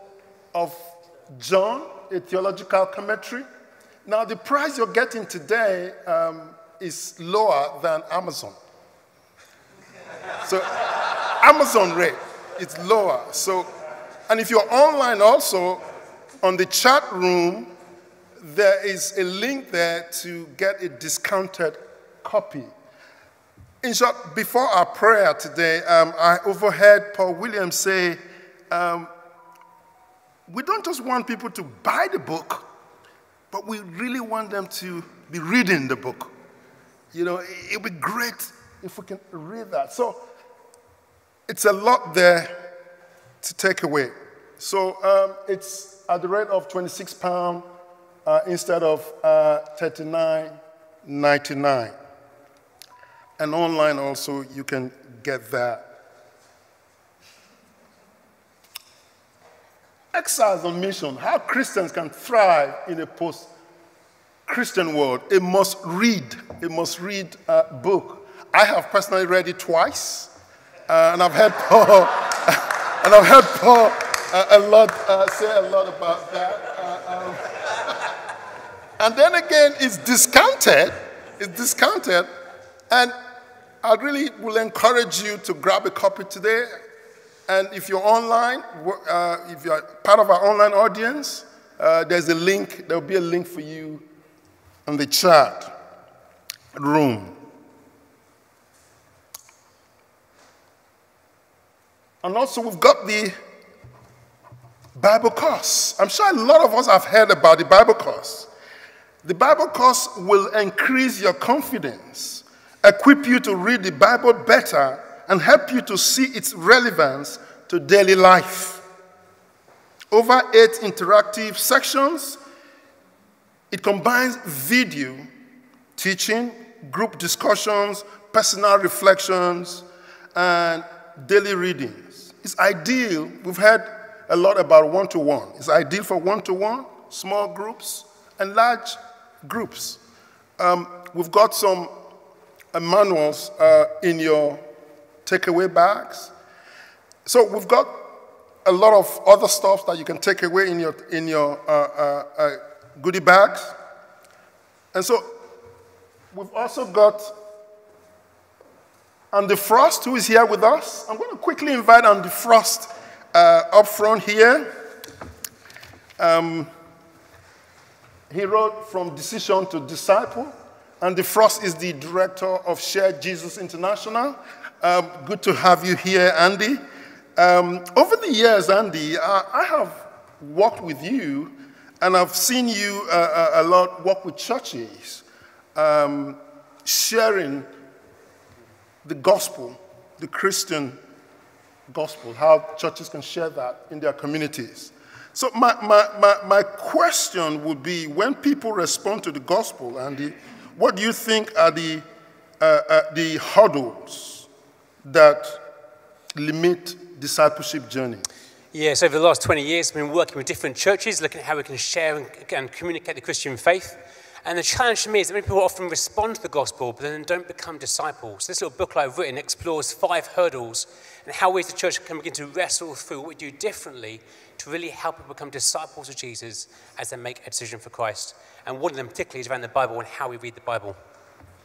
Speaker 13: of John, a theological commentary. Now, the price you're getting today um, is lower than Amazon. So, Amazon rate is lower. So, and if you're online also, on the chat room, there is a link there to get a discounted copy. In short, before our prayer today, um, I overheard Paul Williams say, um, we don't just want people to buy the book, but we really want them to be reading the book. You know, it would be great if we can read that. So it's a lot there to take away. So um, it's at the rate of 26 pound uh, instead of uh, 39.99. And online also you can get that. Exiles on mission, how Christians can thrive in a post Christian world. A must read, a must read uh, book. I have personally read it twice, uh, and I've heard Paul, and I've heard Paul uh, a lot uh, say a lot about that. Uh, um, and then again, it's discounted. It's discounted, and I really will encourage you to grab a copy today. And if you're online, uh, if you're part of our online audience, there's a link. There'll be a link for you in the chat room. And also, we've got the Bible course. I'm sure a lot of us have heard about the Bible course. The Bible course will increase your confidence, equip you to read the Bible better, and help you to see its relevance to daily life. Over eight interactive sections, it combines video, teaching, group discussions, personal reflections, and daily readings. It's ideal. We've heard a lot about one to one. It's ideal for one to one, small groups, and large groups. Um, we've got some uh, manuals uh, in your takeaway bags. So we've got a lot of other stuff that you can take away in your, in your uh, uh, uh goodie bags. And so we've also got Andy Frost, who is here with us. I'm going to quickly invite Andy Frost uh, up front here. Um, he wrote From Decision to Disciple. Andy Frost is the director of Share Jesus International. Um, good to have you here, Andy. Um, over the years, Andy, uh, I have worked with you and I've seen you uh, a lot work with churches, um, sharing the gospel, the Christian gospel, how churches can share that in their communities. So, my, my, my, my question would be when people respond to the gospel, Andy, what do you think are the, uh, uh, the hurdles that limit discipleship journey?
Speaker 14: Yes, over the last 20 years, I've been working with different churches, looking at how we can share and, and communicate the Christian faith. And the challenge for me is that many people often respond to the gospel, but then don't become disciples. This little book I've written explores five hurdles and how we as a church can begin to wrestle through what we do differently to really help people become disciples of Jesus as they make a decision for Christ. And one of them particularly is around the Bible and how we read the Bible.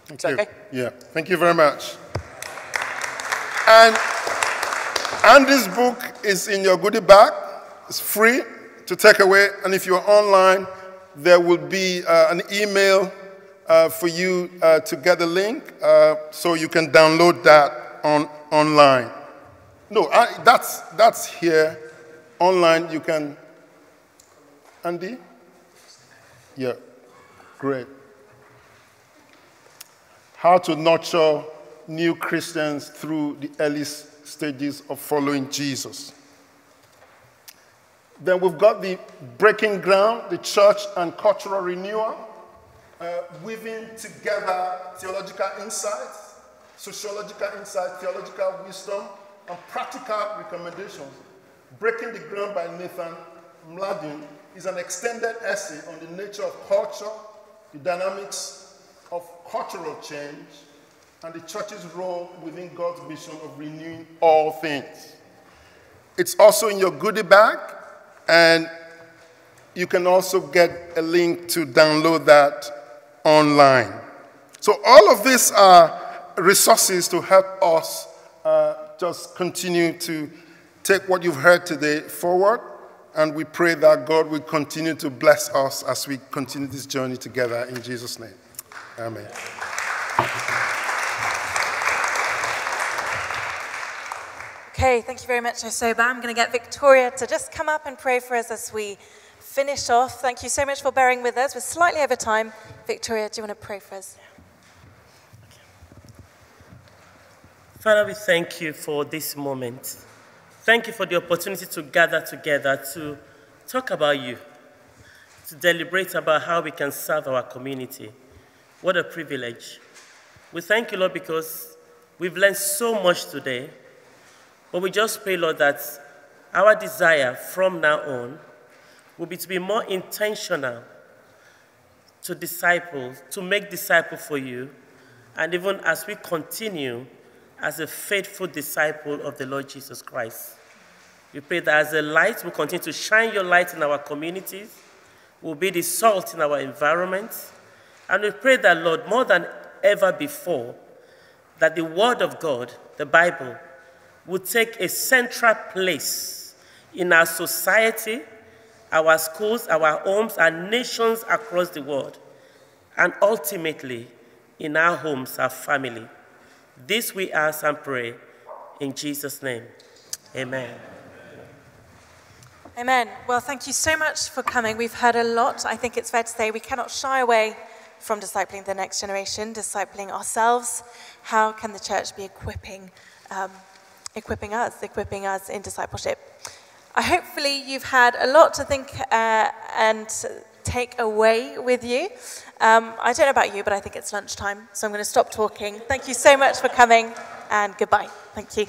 Speaker 13: Thank
Speaker 14: is that
Speaker 13: you.
Speaker 14: okay?
Speaker 13: Yeah, thank you very much. And Andy's book is in your goodie bag. It's free to take away. And if you're online, there will be uh, an email uh, for you uh, to get a link uh, so you can download that on, online. No, I, that's, that's here. Online, you can. Andy? Yeah, great. How to nurture new Christians through the early stages of following Jesus. Then we've got the breaking ground, the church and cultural renewal, uh, weaving together theological insights, sociological insights, theological wisdom, and practical recommendations. Breaking the Ground by Nathan Mladin is an extended essay on the nature of culture, the dynamics of cultural change, and the church's role within God's mission of renewing all things. It's also in your goodie bag, and you can also get a link to download that online. So, all of these are resources to help us uh, just continue to take what you've heard today forward. And we pray that God will continue to bless us as we continue this journey together in Jesus' name. Amen.
Speaker 4: Okay, thank you very much, Osaba. I'm going to get Victoria to just come up and pray for us as we finish off. Thank you so much for bearing with us. We're slightly over time. Victoria, do you want to pray for us?
Speaker 10: Father, we thank you for this moment. Thank you for the opportunity to gather together to talk about you, to deliberate about how we can serve our community. What a privilege. We thank you, Lord, because we've learned so much today. But we just pray, Lord, that our desire from now on will be to be more intentional to disciple, to make disciple for you, and even as we continue as a faithful disciple of the Lord Jesus Christ. We pray that as a light, we continue to shine your light in our communities, We'll be the salt in our environment, and we pray that, Lord, more than ever before, that the Word of God, the Bible, would take a central place in our society, our schools, our homes, and nations across the world, and ultimately in our homes, our family. This we ask and pray in Jesus' name. Amen.
Speaker 4: Amen. Well, thank you so much for coming. We've heard a lot. I think it's fair to say we cannot shy away from discipling the next generation, discipling ourselves. How can the church be equipping um, equipping us, equipping us in discipleship. Uh, hopefully, you've had a lot to think uh, and take away with you. Um, I don't know about you, but I think it's lunchtime, so I'm going to stop talking. Thank you so much for coming, and goodbye. Thank you.